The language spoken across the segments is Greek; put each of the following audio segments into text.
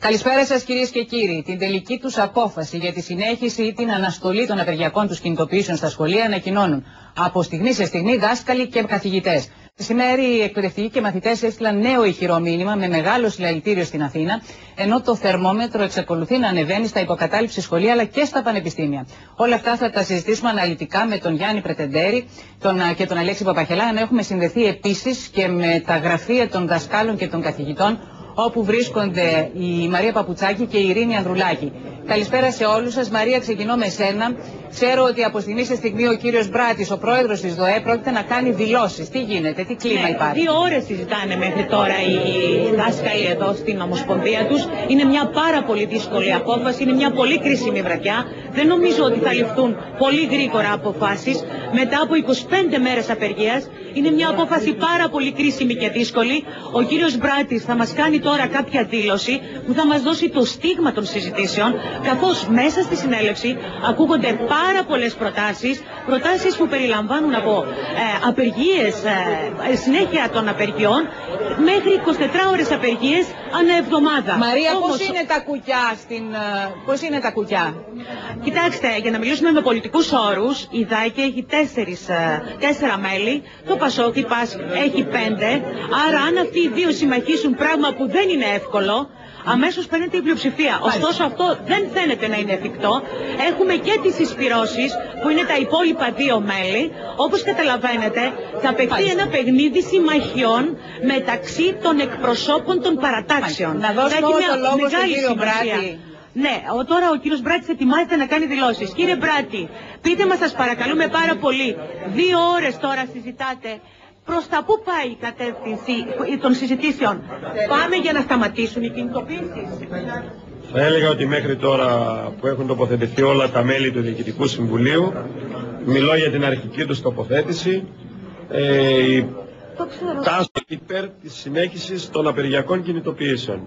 Καλησπέρα σας κυρίες και κύριοι. Την τελική τους απόφαση για τη συνέχιση ή την αναστολή των απεργιακών τους κινητοποιήσεων στα σχολεία ανακοινώνουν από στιγμή σε στιγμή δάσκαλοι και καθηγητές. Σήμερα οι εκπαιδευτικοί και μαθητές έστειλαν νέο ηχηρό μήνυμα με μεγάλο συλλαλητήριο στην Αθήνα, ενώ το θερμόμετρο εξακολουθεί να ανεβαίνει στα υποκατάληψη σχολεία αλλά και στα πανεπιστήμια. Όλα αυτά θα τα συζητήσουμε αναλυτικά με τον Γιάννη Πρετεντέρη τον, και τον Αλέξη Παπαχελά, ενώ έχουμε συνδεθεί επίσης και με τα γραφεία των δασκάλων και των καθηγητών όπου βρίσκονται η Μαρία Παπουτσάκη και η Ειρήνη Ανδρουλάκη. Καλησπέρα σε όλους σας. Μαρία, ξεκινώ με σένα. Ξέρω ότι από στιγμή σε στιγμή ο κύριος Μπράτης, ο πρόεδρος της ΔΟΕ, πρόκειται να κάνει δηλώσεις. Τι γίνεται, τι κλίμα ναι, υπάρχει; Δύο ώρες συζητάνε μέχρι τώρα οι δάσκαλοι εδώ στην Ομοσπονδία τους. Είναι μια πάρα πολύ δύσκολη απόφαση, είναι μια πολύ κρίσιμη βραδιά. Δεν νομίζω ότι θα ληφθούν πολύ γρήγορα αποφάσεις. Μετά από 25 μέρες απεργίας είναι μια απόφαση πάρα πολύ κρίσιμη και δύσκολη. Ο κύριος Μπράτης θα μας κάνει τώρα κάποια δήλωση που θα μας δώσει το στίγμα των συζητήσεων καθώς μέσα στη συνέλευση ακούγονται πάρα πολλές προτάσεις, προτάσεις που περιλαμβάνουν από ε, απεργίες, ε, συνέχεια των απεργιών, μέχρι 24 ώρες απεργίες ανά εβδομάδα. Μαρία, Όμως... πώς είναι τα κουκιά στην... Ε, πώς είναι τα κουκιά; Κοιτάξτε, για να μιλήσουμε με πολιτικούς όρους, η ΔΑΕΚΕ έχει τέσσερις, ε, τέσσερα μέλη, το ΠΑΣΟΚ, η ΠΑΣ έχει πέντε, άρα αν αυτοί οι δύο συμμαχίσουν πράγμα που δεν είναι εύκολο, αμέσως παίρνεται η πλειοψηφία. Ωστόσο αυτό δεν φαίνεται να είναι εφικτό. Έχουμε και τις εισπυρώσεις που είναι τα υπόλοιπα δύο μέλη. Όπως καταλαβαίνετε θα παιχτεί ένα παιχνίδι συμμαχιών μεταξύ των εκπροσώπων των παρατάξεων. Να δώσουμε όλο το λόγο στον κύριο Μπράτη. Ναι, ο, τώρα ο κύριος Μπράτης ετοιμάζεται να κάνει δηλώσεις. Κύριε Μπράτη, πείτε μας σας παρακαλούμε πάρα πολύ. Δύο ώρες τώρα συζητάτε προς τα πού πάει η κατεύθυνση των συζητήσεων. Πάμε για να σταματήσουν οι κινητοποιήσεις. Θα έλεγα ότι μέχρι τώρα που έχουν τοποθετηθεί όλα τα μέλη του Διοικητικού Συμβουλίου, μιλώ για την αρχική τους τοποθέτηση, ε, τάσο υπέρ της συνέχισης των απεργιακών κινητοποιήσεων.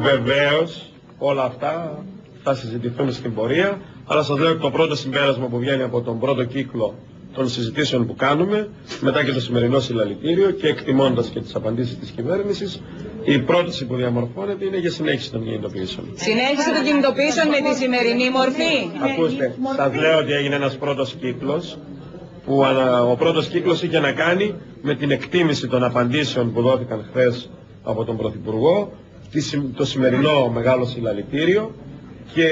Βεβαίως όλα αυτά θα συζητηθούν στην πορεία, αλλά σας λέω ότι το πρώτο συμπέρασμα που βγαίνει από τον πρώτο κύκλο των συζητήσεων που κάνουμε, μετά και το σημερινό συλλαλητήριο και εκτιμώντας και τις απαντήσεις της κυβέρνησης, η πρόταση που διαμορφώνεται είναι για συνέχιση των κινητοποιήσεων. Συνέχιση των κινητοποιήσεων με τη σημερινή μορφή. Ακούστε, σας λέω ότι έγινε ένας πρώτος κύκλος, που ο πρώτος κύκλος είχε να κάνει με την εκτίμηση των απαντήσεων που δόθηκαν χθες από τον Πρωθυπουργό, το σημερινό μεγάλο συλλαλητήριο και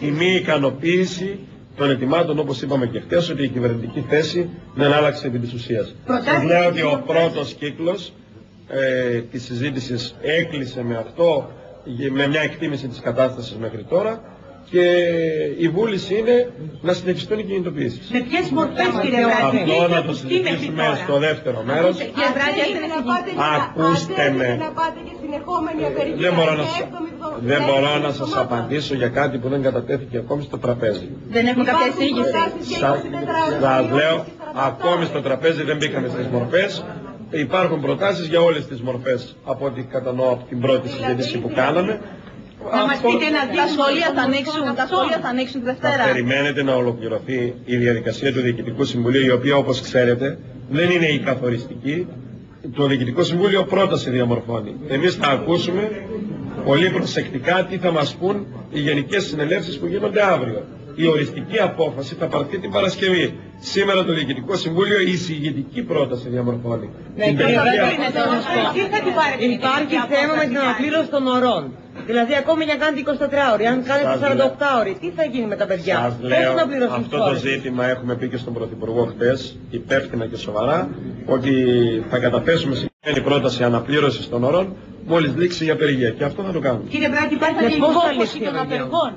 η μη ικανοποίηση των ετοιμάτων όπως είπαμε και χτες ότι η κυβερνητική θέση δεν άλλαξε επί της ουσίας. Σας λέω ότι ο πρώτος κύκλος ε, της συζήτησης έκλεισε με αυτό, με μια εκτίμηση της κατάστασης μέχρι τώρα και η βούληση είναι να συνεχιστούν οι κινητοποιήσεις. Με ποιες μορφές, κύριε Βράδυ, Αυτό να το συζητήσουμε στο δεύτερο μέρος. Ακούστε με. Δεν μπορώ να, δεν μπορώ να σας απαντήσω για κάτι που δεν κατατέθηκε ακόμη στο τραπέζι. Δεν έχουμε κάποια εισήγηση. Σας λέω, ακόμη στο τραπέζι δεν μπήκαμε στις μορφές. Υπάρχουν προτάσεις για όλες τις μορφές από ό,τι κατανοώ από την πρώτη συζήτηση που κάναμε. Να μας πείτε να τα σχολεία θα ανοίξουν, τα σχολεία θα ανοίξουν τη Δευτέρα. Θα περιμένετε να ολοκληρωθεί η διαδικασία του Διοικητικού Συμβουλίου, η οποία όπως ξέρετε δεν είναι η καθοριστική. Το Διοικητικό Συμβούλιο πρόταση διαμορφώνει. Εμείς θα ακούσουμε πολύ προσεκτικά τι θα μας πούν οι γενικές συνελεύσεις που γίνονται αύριο. Η οριστική απόφαση θα πάρθει την Παρασκευή. Σήμερα το Διοικητικό Συμβούλιο η εισηγητική πρόταση διαμορφώνει. Ναι, Υπάρχει θέμα με την αναπλήρωση των ορών. Δηλαδή ακόμη για κάνει 24 ώρες, αν κάνετε 48 ώρες, τι θα γίνει με τα παιδιά; Σας λέω, αυτό το ζήτημα έχουμε πει και στον Πρωθυπουργό χτες, υπεύθυνα και σοβαρά, ότι θα καταθέσουμε συγκεκριμένη πρόταση αναπλήρωσης των ορών μόλις λήξει η απεργία. Και αυτό θα το κάνουμε. Κύριε Μπράτη, υπάρχει και υπόθεση των απεργών.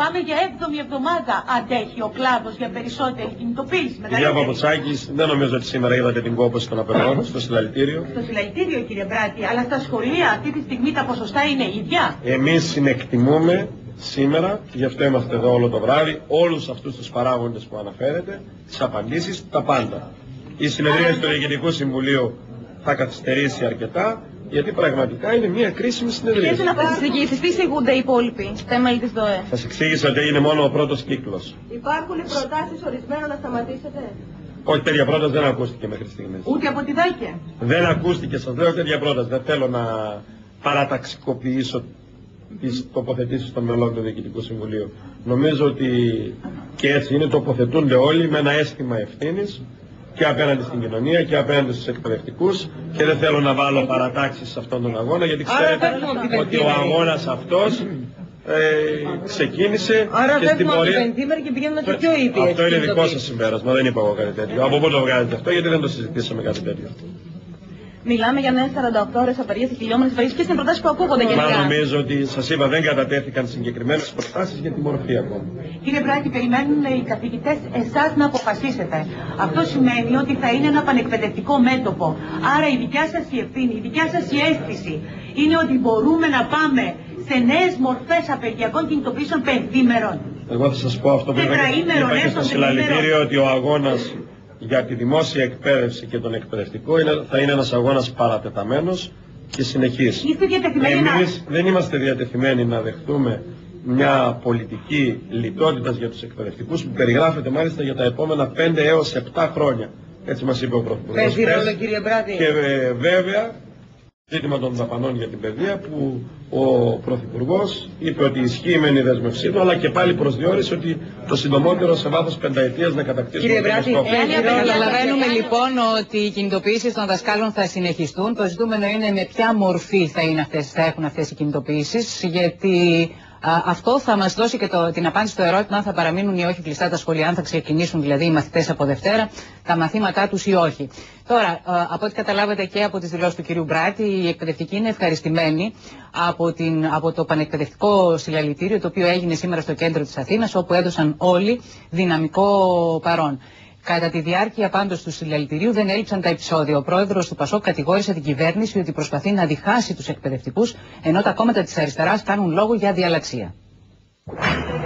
Πάμε για 7η εβδομάδα αντέχει ο κλάδος για περισσότερη κινητοποίηση. Κυρία Παπουτσάκης, δεν νομίζω ότι σήμερα είδατε την κόπωση των απεργών στο συλλαλητήριο. Στο συλλαλητήριο, κύριε Μπράτη, αλλά στα σχολεία αυτή τη στιγμή τα ποσοστά είναι ίδια. Εμείς συνεκτιμούμε σήμερα, γι' αυτό είμαστε εδώ όλο το βράδυ, όλους αυτούς τους παράγοντες που αναφέρετε, τις απαντήσεις, τα πάντα. Η συνεδρία του Διοικητικού Συμβουλίου θα καθυστερήσει αρκετά γιατί πραγματικά είναι μια κρίσιμη συνεδρία. Ποιε είναι αυτέ τι διοικήσει, τι εισηγούνται οι υπόλοιποι, τα μέλη της ΔΟΕ; Σας εξήγησα ότι έγινε μόνο ο πρώτος κύκλος. Υπάρχουν προτάσεις ορισμένων να σταματήσετε; Όχι, τέτοια πρόταση δεν ακούστηκε μέχρι στιγμής. Ούτε από τη ΔΕΚΕ. Δεν ακούστηκε, σας λέω τέτοια πρόταση. Δεν θέλω να παραταξικοποιήσω τις τοποθετήσεις των μελών του Διοικητικού Συμβουλίου. Νομίζω ότι και έτσι είναι, τοποθετούνται όλοι με ένα αίσθημα ευθύνης και απέναντι στην κοινωνία και απέναντι στους εκπαιδευτικούς και δεν θέλω να βάλω παρατάξεις σε αυτόν τον αγώνα γιατί ξέρετε ότι ο αγώνας αυτός ε, ξεκίνησε Άρα και στην πορεία... και πηγαίνουμε στο πιο ήπιο. Αυτό είναι δικό σας συμπέρασμα, δεν είπα εγώ κάτι τέτοιο. Από πού το βγάζετε αυτό, γιατί δεν το συζητήσαμε κάτι τέτοιο. Μιλάμε για νέες 48 ώρες απεργίες και χιλιόμετρες απεργίες. Ποιες είναι οι προτάσεις που ακούγονται Μα γενικά; νομίζω ότι σας είπα δεν κατατέθηκαν συγκεκριμένες προτάσεις για τη μορφή ακόμα. Κύριε Μπράκη, περιμένουν οι καθηγητές εσάς να αποφασίσετε. Αυτό σημαίνει ότι θα είναι ένα πανεκπαιδευτικό μέτωπο. Άρα η δικιά σας η ευθύνη, η δικιά σας η αίσθηση είναι ότι μπορούμε να πάμε σε νέες μορφές απεργιακών κινητοποιήσεων πενθήμερων. Εγώ θα σας πω αυτό που είπα, και- Τετραήμερο, είπα και στο έστω συλλαλητήριο τετραήμερο. ότι ο αγώνας για τη δημόσια εκπαίδευση και τον εκπαιδευτικό είναι, θα είναι ένας αγώνας παρατεταμένος και συνεχής. Είστε διατεθειμένοι να... Εμείς δεν είμαστε διατεθειμένοι να δεχτούμε μια πολιτική λιτότητας για τους εκπαιδευτικούς που περιγράφεται μάλιστα για τα επόμενα 5 έως 7 χρόνια. Έτσι μας είπε ο Πρωθυπουργός. Παίζει χθες. ρόλο, κύριε Μπράτη. Και ε, βέβαια ζήτημα των δαπανών για την παιδεία που ο Πρωθυπουργός είπε ότι ισχύει μεν η δέσμευσή του, αλλά και πάλι προσδιορίσε ότι το συντομότερο σε βάθος πενταετίας να κατακτήσουμε Κύριε τον Μπράτη, στόχο. εάν η απεργία Καταλαβαίνουμε λοιπόν ότι οι κινητοποιήσεις των δασκάλων θα συνεχιστούν. Το ζητούμενο είναι με ποια μορφή θα, είναι αυτές, θα έχουν αυτές οι κινητοποιήσεις, γιατί α, αυτό θα μας δώσει και το, την απάντηση στο ερώτημα αν θα παραμείνουν ή όχι κλειστά τα σχολεία, αν θα ξεκινήσουν δηλαδή οι μαθητές από Δευτέρα τα μαθήματά τους ή όχι. Τώρα, α, από ό,τι καταλάβατε και από τις δηλώσεις του κυρίου Μπράτη, οι εκπαιδευτικοί είναι ευχαριστημένοι από, την, από το πανεκπαιδευτικό συλλαλητήριο, το οποίο έγινε σήμερα στο κέντρο της Αθήνας, όπου έδωσαν όλοι δυναμικό παρόν. Κατά τη διάρκεια πάντως του συλλαλητηρίου δεν έλειψαν τα επεισόδια. Ο πρόεδρος του Πασόκ κατηγόρησε την κυβέρνηση ότι προσπαθεί να διχάσει τους εκπαιδευτικούς, ενώ τα κόμματα της αριστεράς κάνουν λόγο για διαλαξία.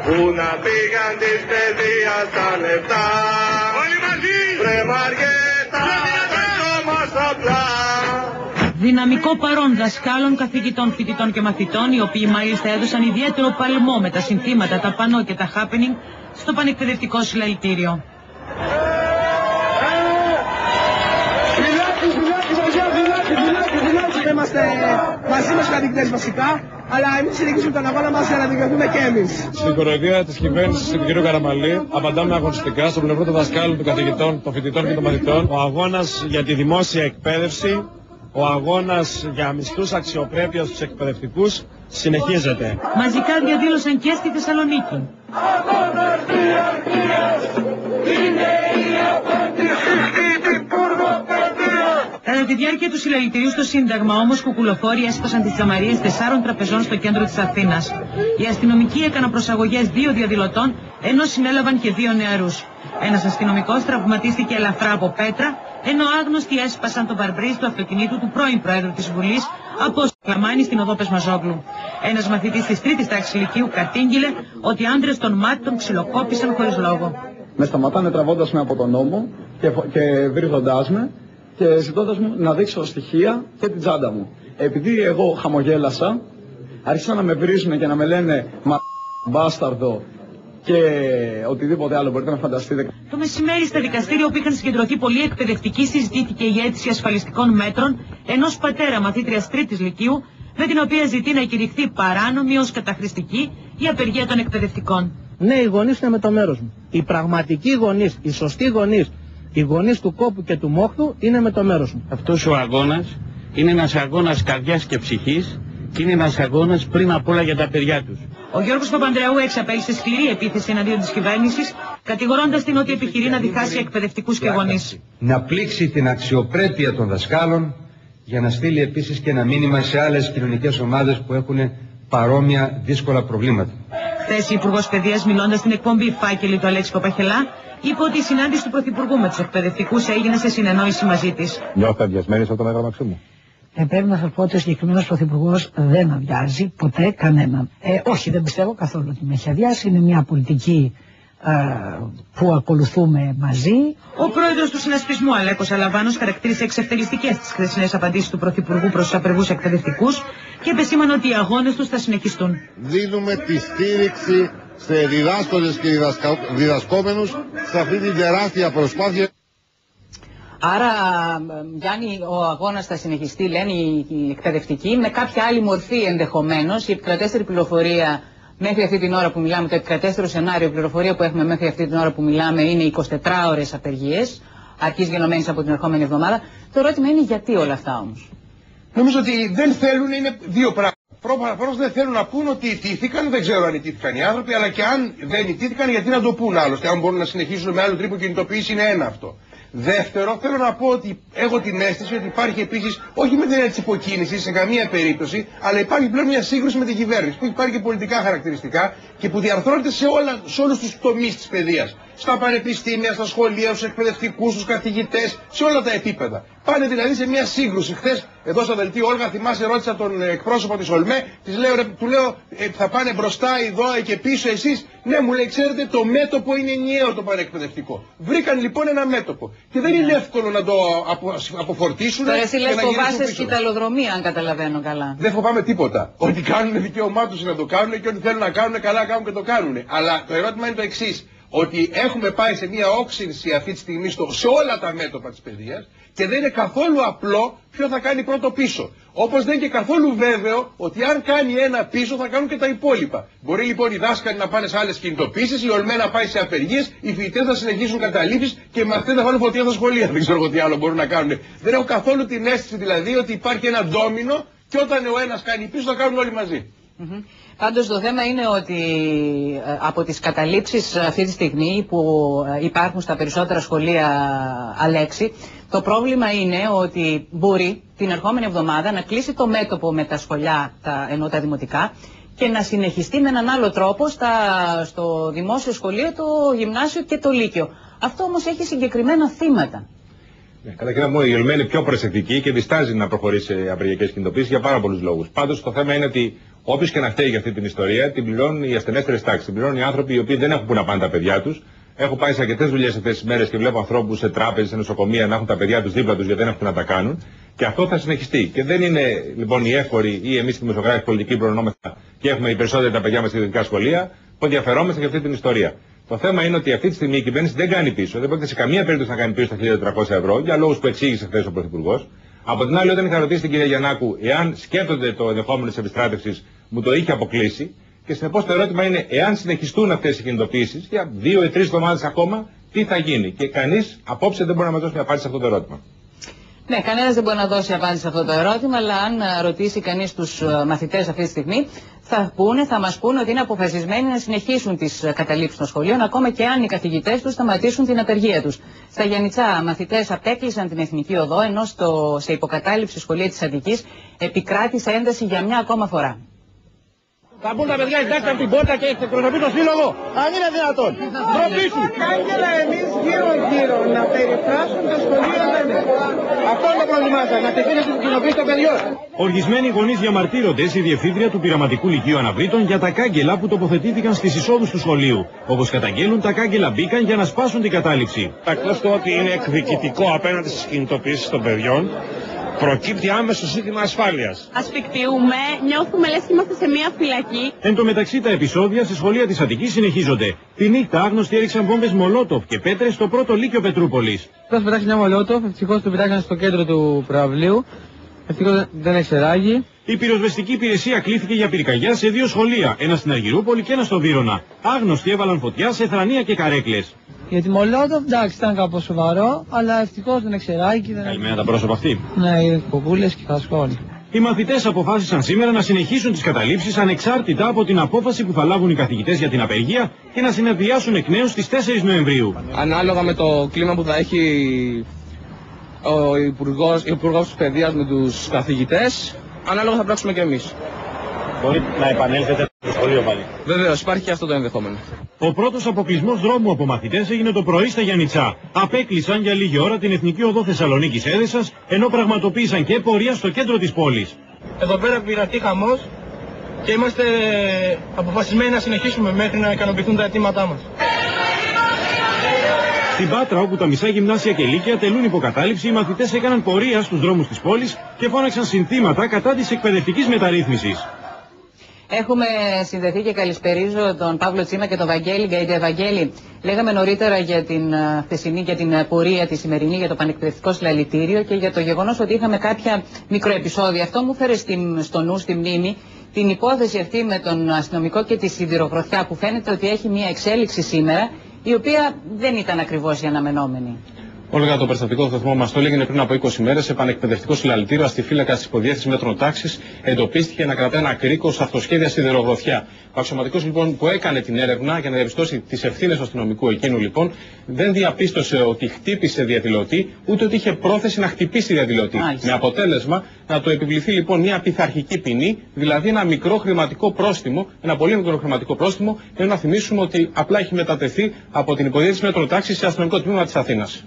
Πού να πήγαν της παιδείας τα λεφτά; Όλοι μαζί Βρε Μαριέτα μας απλά Δυναμικό παρόν δασκάλων, καθηγητών, φοιτητών και μαθητών, οι οποίοι μάλιστα έδωσαν ιδιαίτερο παλμό με τα συνθήματα, τα πανό και τα happening στο πανεκπαιδευτικό συλλαλητήριο. Είμαστε μαζί με του καθηγητέ βασικά, αλλά εμείς συνεχίζουμε τον αγώνα μας για να δικαιωθούμε και εμείς. Στην κοροϊδία της κυβέρνησης του κ. Καραμαλή απαντάμε αγωνιστικά στο πλευρό των δασκάλων, των καθηγητών, των φοιτητών και των μαθητών. Ο αγώνας για τη δημόσια εκπαίδευση, ο αγώνας για μισθούς αξιοπρέπειας στους εκπαιδευτικούς συνεχίζεται. Μαζικά διαδήλωσαν και στη Θεσσαλονίκη. Κατά τη διάρκεια του συλλαλητηρίου στο Σύνταγμα, όμως, κουκουλοφόροι έσπασαν τις τζαμαρίες τεσσάρων τραπεζών στο κέντρο της Αθήνας. Οι αστυνομικοί έκαναν προσαγωγές δύο διαδηλωτών, ενώ συνέλαβαν και δύο νεαρούς. Ένας αστυνομικός τραυματίστηκε ελαφρά από πέτρα, ενώ άγνωστοι έσπασαν το παρμπρίζ του αυτοκινήτου του πρώην Προέδρου της Βουλής, από Σκλαμάνη στην οδό Πεσμαζόγλου. Ένας μαθητής της τρίτης τάξης ηλικίου κατήγγειλε ότι άντρες των ΜΑΤ τον ξυλοκόπησαν χωρίς λόγο. Μες σταματάνε τραβώντας με από τον νόμο και, φο- και βρίζοντάς με και ζητώντας μου να δείξω στοιχεία και την τσάντα μου. Επειδή εγώ χαμογέλασα, άρχισαν να με βρίζουν και να με λένε μα μπάσταρδο και οτιδήποτε άλλο μπορείτε να φανταστείτε. Το μεσημέρι στα δικαστήρια όπου είχαν συγκεντρωθεί πολλοί εκπαιδευτικοί συζητήθηκε η αίτηση ασφαλιστικών μέτρων ενός πατέρα μαθήτριας τρίτης λυκείου με την οποία ζητεί να κηρυχθεί παράνομη ως καταχρηστική η απεργία των εκπαιδευτικών. Ναι, οι γονείς είναι με το μέρος μου. Οι πραγματικοί γονείς, οι σωστοί γονείς, οι γονείς του κόπου και του μόχθου είναι με το μέρος μου. Αυτός ο αγώνας είναι ένας αγώνας καρδιάς και ψυχής και είναι ένας αγώνας πριν απ' όλα για τα παιδιά τους. Ο Γιώργος Παπανδρεού εξαπέλυσε σκληρή επίθεση εναντίον της κυβέρνησης, κατηγορώντας την ότι επιχειρεί να διχάσει εκπαιδευτικούς και γονείς. να πλήξει την αξιοπρέπεια των δασκάλων για να στείλει επίσης και ένα μήνυμα σε άλλες κοινωνικές ομάδες που έχουν παρόμοια δύσκολα προβλήματα. Χθες η Υπουργός Παιδείας, μιλώντας στην εκπομπή Φάκελη του Αλέξη Παπαχελά, είπε ότι η συνάντηση του Πρωθυπουργού με τους εκπαιδευτικούς έγινε σε συνεννόηση μαζί της. Νιώθω αδειασμένη από το μέγαρο Μαξίμου. Ε, πρέπει να σας πω ότι ο συγκεκριμένος πρωθυπουργός δεν αδειάζει ποτέ κανέναν. Ε, όχι, δεν πιστεύω καθόλου ότι με έχει αδειάσει. Είναι μια πολιτική ε, που ακολουθούμε μαζί. Ο πρόεδρος του συνασπισμού, Αλέκος Αλαβάνος, χαρακτήρισε εξευτελιστικές τις χθεσινές απαντήσεις του Πρωθυπουργού προς τους απεργούς εκπαιδευτικούς και επεσήμανε ότι οι αγώνες τους θα συνεχιστούν. Δίνουμε τη στήριξη σε διδάσκοντες και διδασκα... διδασκόμενους σε αυτή την τεράστια προσπάθεια Άρα, ε, Γιάννη, ο αγώνας θα συνεχιστεί, λένε οι, οι εκπαιδευτικοί, με κάποια άλλη μορφή ενδεχομένως. Η επικρατέστερη πληροφορία μέχρι αυτή την ώρα που μιλάμε, το επικρατέστερο σενάριο, η πληροφορία που έχουμε μέχρι αυτή την ώρα που μιλάμε είναι 24 ώρε απεργίες, αρχής γενομένης από την ερχόμενη εβδομάδα. Το ερώτημα είναι γιατί όλα αυτά όμως; Νομίζω ότι δεν θέλουν, είναι δύο πράγματα. Προφανώς δεν θέλουν να πούν ότι ιτήθηκαν, δεν ξέρω αν ιτήθηκαν οι άνθρωποι, αλλά και αν δεν ιτήθηκαν, γιατί να το πούν άλλωστε. Αν μπορούν να συνεχίσουν με άλλο τρόπο κινητοποίηση, είναι ένα αυτό. Δεύτερο, θέλω να πω ότι έχω την αίσθηση ότι υπάρχει επίσης, όχι με την έννοια τη υποκίνηση σε καμία περίπτωση, αλλά υπάρχει πλέον μια σύγκρουση με την κυβέρνηση που υπάρχει και πολιτικά χαρακτηριστικά και που διαρθρώνεται σε, όλα, σε όλους τους τομείς της παιδείας. Στα πανεπιστήμια, στα σχολεία, στους εκπαιδευτικούς, στους καθηγητές, σε όλα τα επίπεδα. Πάνε δηλαδή σε μια σύγκρουση. Χθες, εδώ στο δελτίο Όλγα, θυμάσαι, ρώτησα τον εκπρόσωπο της Ολμέ, της λέω, ρε, του λέω, ε, θα πάνε μπροστά η ΔΟΑ και πίσω εσείς; Ναι, μου λέει, ξέρετε, το μέτωπο είναι ενιαίο το πανεκπαιδευτικό. Βρήκαν λοιπόν ένα μέτωπο. Και δεν είναι εύκολο να το απο, αποφορτήσουν. Τώρα εσύ λες και να γυρίσουν φοβάσαι πίσω. σκηταλοδρομία, αν καταλαβαίνω καλά. Δεν φοβάμαι τίποτα. Ότι κάνουν δικαίωμά τους να το κάνουν και ό,τι θέλουν να κάνουν, καλά κάνουν και το κάνουν. Αλλά το ερώτημα είναι το εξής. Ότι έχουμε πάει σε μια όξυνση αυτή τη στιγμή στο, σε όλα τα μέτωπα της παιδείας και δεν είναι καθόλου απλό ποιο θα κάνει πρώτο πίσω. Όπως δεν είναι και καθόλου βέβαιο ότι αν κάνει ένα πίσω θα κάνουν και τα υπόλοιπα. Μπορεί λοιπόν οι δάσκαλοι να πάνε σε άλλες κινητοποίησεις, η ΟΛΜΕ να πάει σε απεργίες, οι φοιτητές να συνεχίσουν καταλήψει και οι μαθητέ να βάλουν φωτιά στα σχολεία. Δεν ξέρω εγώ τι άλλο μπορούν να κάνουν. Δεν έχω καθόλου την αίσθηση δηλαδή ότι υπάρχει ένα ντόμινο και όταν ο ένας κάνει πίσω θα κάνουν όλοι μαζί. Μμμ. Πάντως το θέμα είναι ότι ε, από τις καταλήψεις αυτή τη στιγμή που ε, υπάρχουν στα περισσότερα σχολεία Αλέξη, το πρόβλημα είναι ότι μπορεί την ερχόμενη εβδομάδα να κλείσει το μέτωπο με τα σχολιά, τα, ενώ τα δημοτικά, και να συνεχιστεί με έναν άλλο τρόπο στα, στο δημόσιο σχολείο, το γυμνάσιο και το λύκειο. Αυτό όμως έχει συγκεκριμένα θύματα. Ναι, Κατά κύριο μου, η ΟΛΜΕ είναι πιο προσεκτική και διστάζει να προχωρήσει σε απεργιακές κινητοποιήσει για πάρα πολλούς λόγους. Πάντως το θέμα είναι ότι όποιος και να φταίει για αυτή την ιστορία, την πληρώνουν οι ασθενέστερες τάξεις. Την πληρώνουν οι άνθρωποι οι οποίοι δεν έχουν που να πάνε τα παιδιά τους. Έχω πάει σε αρκετές δουλειές αυτές τις μέρες και βλέπω ανθρώπους σε τράπεζες, σε νοσοκομεία να έχουν τα παιδιά τους δίπλα τους γιατί δεν έχουν που να τα κάνουν. Και αυτό θα συνεχιστεί. Και δεν είναι λοιπόν οι έφοροι ή εμείς οι δημοσιογράφοι πολιτικοί που προνόμεθα και έχουμε οι περισσότεροι τα παιδιά μας σε ιδιωτικά σχολεία που ενδιαφερόμαστε για αυτή την ιστορία. Το θέμα είναι ότι αυτή τη στιγμή η κυβέρνηση δεν κάνει πίσω. Δεν πρόκειται σε καμία περίπτωση να κάνει πίσω τα 1.400 ευρώ για λόγους που εξήγησε χθες ο Πρωθυπουργός. Από την άλλη, όταν είχα ρωτήσει την κυρία Γιαννάκου εάν σκέφτονται το ενδεχόμενο της επιστράτευσης, μου το είχε αποκλείσει. Και συνεπώς το ερώτημα είναι, εάν συνεχιστούν αυτές οι κινητοποιήσεις για δύο ή τρεις εβδομάδες ακόμα, τι θα γίνει. Και κανείς απόψε δεν μπορεί να μας δώσει μια απάντηση σε αυτό το ερώτημα. Ναι, κανένας δεν μπορεί να δώσει απάντηση σε αυτό το ερώτημα, αλλά αν ε, ρωτήσει κανείς τους μαθητές αυτή τη στιγμή, θα πούνε, θα μας πούνε ότι είναι αποφασισμένοι να συνεχίσουν τις καταλήψεις των σχολείων, ακόμα και αν οι καθηγητές τους σταματήσουν την απεργία τους. Στα Γιάννητσά, μαθητές απέκλεισαν την εθνική οδό, ενώ στο, σε υποκατάληψη σχολεία της Αττικής επικράτησε ένταση για μια ακόμα φορά. Θα μπουν τα παιδιά εντάξει από την πόρτα και εκπροσωπεί το σύλλογο. Αν είναι δυνατόν. Ντροπή σου. Άγγελα εμείς γύρω γύρω να περιφράσουν το σχολείο λένε. Αυτό είναι το πρόβλημά σας. Να ξεφύγετε την κοινοποίηση των παιδιών. Οργισμένοι γονείς διαμαρτύρονται στη διευθύντρια του πειραματικού λυκείου Αναβρίτων για τα κάγκελα που τοποθετήθηκαν στις εισόδους του σχολείου. Όπως καταγγέλουν, τα κάγκελα μπήκαν για να σπάσουν την κατάληψη. Εκτό του ότι είναι εκδικητικό απέναντι στις κινητοποιήσεις των παιδιών, προκύπτει άμεσο ζήτημα ασφάλειας. Ασφικτιούμε, νιώθουμε λες και είμαστε σε μια φυλακή. Εν τω μεταξύ, τα επεισόδια στη σχολεία της Αττικής συνεχίζονται. Τη νύχτα, άγνωστοι έριξαν βόμβες Μολότοφ και πέτρες στο πρώτο λύκειο Πετρούπολης. Πρώτα πετάξει μια μολότοφ, ευτυχώς το πετάξαν στο κέντρο του προαυλίου. Ευτυχώς δεν εξεράγει. Η πυροσβεστική υπηρεσία κλήθηκε για πυρκαγιά σε δύο σχολεία, ένα στην Αργυρούπολη και ένα στο Βύρονα. Άγνωστοι έβαλαν φωτιά σε θρανία και καρέκλες. Για τη μολότοφ, εντάξει, ήταν κάπως σοβαρό, αλλά ευτυχώς δεν εξεράγει. Δεν... Καλημέρα τα πρόσωπα αυτή. Ναι, είδε κοκούλε και χασκόλ. Οι μαθητές αποφάσισαν σήμερα να συνεχίσουν τις καταλήψεις ανεξάρτητα από την απόφαση που θα λάβουν οι καθηγητές για την απεργία και να συνεδριάσουν εκ νέου στις 4 Νοεμβρίου. Ανάλογα με το κλίμα που θα έχει ο Υπουργός, ο Υπουργός της Παιδείας με τους καθηγητές, ανάλογα θα πράξουμε και εμείς. Μπορεί να επανέλθετε στο σχολείο πάλι. Βεβαίως, υπάρχει και αυτό το ενδεχόμενο. Ο πρώτος αποκλεισμός δρόμου από μαθητές έγινε το πρωί στα Γιάννητσά. Απέκλεισαν για λίγη ώρα την Εθνική Οδό Θεσσαλονίκης Έδεσας, ενώ πραγματοποίησαν και πορεία στο κέντρο της πόλης. Εδώ πέρα πειρατεί χαμός και είμαστε αποφασισμένοι να συνεχίσουμε μέχρι να ικανοποιηθούν τα αιτήματά μας. Στην Πάτρα, όπου τα μισά γυμνάσια και λύκεια τελούν υποκατάληψη, οι μαθητές έκαναν πορεία στους δρόμους της πόλης και φώναξαν συνθήματα κατά της εκπαιδευτικής μεταρρύθμισης. Έχουμε συνδεθεί και καλησπερίζω τον Παύλο Τσίμα και τον Βαγγέλη Γκαϊντε. Βαγγέλη, λέγαμε νωρίτερα για την ε, χθεσινή και την ε, πορεία τη σημερινή για το πανεκπαιδευτικό συλλαλητήριο και για το γεγονός ότι είχαμε κάποια μικροεπισόδια. Αυτό μου φέρε στην, στο νου, στη μνήμη, την υπόθεση αυτή με τον αστυνομικό και τη σιδηρογροθιά που φαίνεται ότι έχει μια εξέλιξη σήμερα η οποία δεν ήταν ακριβώς η αναμενόμενη. Όλγα, το περιστατικό το μας το έλεγε πριν από 20 μέρες. Σε πανεκπαιδευτικό συλλαλητήριο, αστιφύλακα της υποδιεύθυνσης μέτρων τάξης εντοπίστηκε να κρατάει ένα κρίκο σε αυτοσχέδια σιδηρογροθιά. Ο αξιωματικός λοιπόν που έκανε την έρευνα για να διαπιστώσει τις ευθύνες του αστυνομικού εκείνου λοιπόν δεν διαπίστωσε ότι χτύπησε διαδηλωτή ούτε ότι είχε πρόθεση να χτυπήσει διαδηλωτή. Με αποτέλεσμα να του επιβληθεί λοιπόν μια πειθαρχική ποινή, δηλαδή ένα μικρό χρηματικό πρόστιμο, ένα πολύ μικρό χρηματικό πρόστιμο, ενώ να θυμίσουμε ότι απλά έχει μετατεθεί από την υποδιεύθυνση μέτρων τάξης σε αστυνομικό τμήμα της Αθήνας.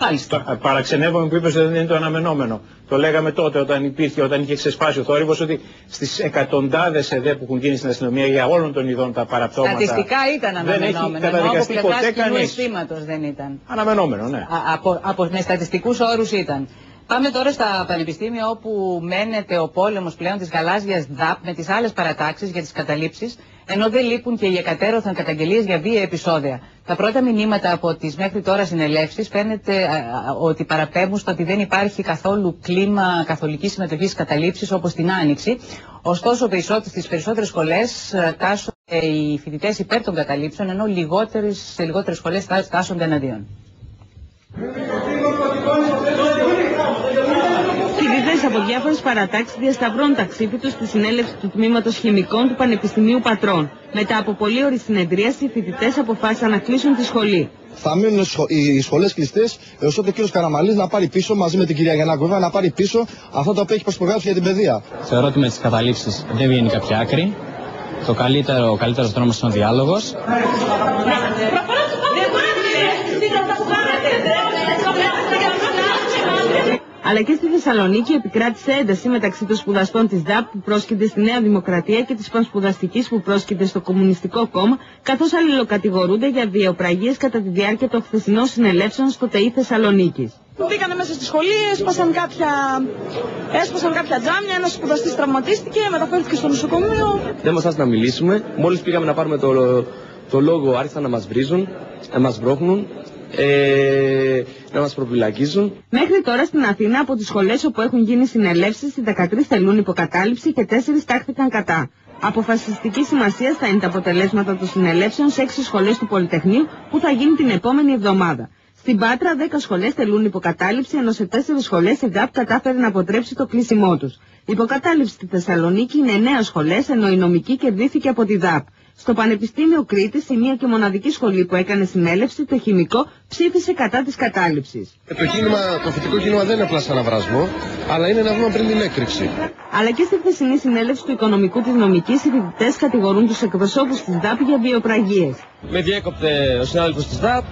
Μάλιστα. Παραξενεύομαι που είπες ότι δεν είναι το αναμενόμενο. Το λέγαμε τότε όταν υπήρχε, όταν είχε ξεσπάσει ο θόρυβος, ότι στις εκατοντάδες ΕΔΕ που έχουν γίνει στην αστυνομία για όλων των ειδών τα παραπτώματα. Στατιστικά ήταν αναμενόμενο. Δεν έχει καταδικαστεί ποτέ κανείς. δεν ήταν. Αναμενόμενο, ναι. Α, από, από, με στατιστικούς όρους ήταν. Πάμε τώρα στα πανεπιστήμια όπου μένεται ο πόλεμος πλέον της γαλάζιας ΔΑΠ με τις άλλες παρατάξεις για τις καταλήψεις, ενώ δεν λείπουν και οι εκατέρωθαν καταγγελίες για βία επεισόδια. Τα πρώτα μηνύματα από τις μέχρι τώρα συνελεύσεις φαίνεται ότι παραπέμπουν στο ότι δεν υπάρχει καθόλου κλίμα καθολικής συμμετοχής καταλήψεις όπως την Άνοιξη. Ωστόσο, στις περισσότερες σχολές τάσσονται οι φοιτητές υπέρ των καταλήψεων, ενώ λιγότερες, σε λιγότερες σχολές τάσσονται εναντίον. Φοιτητές από διάφορες παρατάξεις διασταυρώνουν τα ξύπη τους στη συνέλευση του τμήματος Χημικών του Πανεπιστημίου Πατρών. Μετά από πολλή ώρη συνεδρίαση, οι φοιτητές αποφάσισαν να κλείσουν τη σχολή. Θα μείνουν οι σχολές κλειστές έως ώστε ο κ. Καραμαλής να πάρει πίσω μαζί με την κυρία Γιαννάκοβα να πάρει πίσω αυτό το οποίο έχει προσπογράψει για την παιδεία. Θεωρώ ότι με τις καταλήψεις δεν βγαίνει κάποια άκρη. Το καλύτερο, ο καλύτερος δρόμος είναι ο διάλογος. Αλλά και στη Θεσσαλονίκη επικράτησε ένταση μεταξύ των σπουδαστών της ΔΑΠ που πρόσκειται στη Νέα Δημοκρατία και της πανσπουδαστικής που πρόσκειται στο Κομμουνιστικό Κόμμα, καθώς αλληλοκατηγορούνται για βιοπραγίες κατά τη διάρκεια των χθεσινών συνελεύσεων στο ΤΕΗ Θεσσαλονίκης. Μπήκανε μέσα στη σχολή, έσπασαν κάποια, έσπασαν κάποια τζάμια, ένας σπουδαστής τραυματίστηκε, μεταφέρθηκε στο νοσοκομείο. Δεν μας να μιλήσουμε. Μόλις πήγαμε να πάρουμε το, το λόγο, άρχισαν να μας βρίζουν, να μας βρώχνουν ε, να μας προφυλακίζουν. Μέχρι τώρα στην Αθήνα από τις σχολές όπου έχουν γίνει συνελεύσεις, οι 13 θελούν υποκατάληψη και 4 τάχθηκαν κατά. Αποφασιστική σημασία θα είναι τα αποτελέσματα των συνελεύσεων σε 6 σχολές του Πολυτεχνείου που θα γίνει την επόμενη εβδομάδα. Στην Πάτρα 10 σχολές τελούν υποκατάληψη ενώ σε 4 σχολές η ΔΑΠ κατάφερε να αποτρέψει το κλείσιμό τους. Υποκατάληψη στη Θεσσαλονίκη είναι 9 σχολές ενώ η νομική κερδίθηκε από τη ΔΑΠ. Στο Πανεπιστήμιο Κρήτης, η μία και μοναδική σχολή που έκανε συνέλευση, το χημικό, ψήφισε κατά της κατάληψης. Ε, το, κίνημα, το φυτικό κίνημα δεν είναι απλά σαν βρασμό, αλλά είναι ένα βήμα πριν την έκρηξη. Αλλά και στη χθεσινή συνέλευση του Οικονομικού της Νομικής, οι φοιτητές κατηγορούν τους εκπροσώπους της ΔΑΠ για βιοπραγίες. Με διέκοπτε ο συνάδελφος της ΔΑΠ,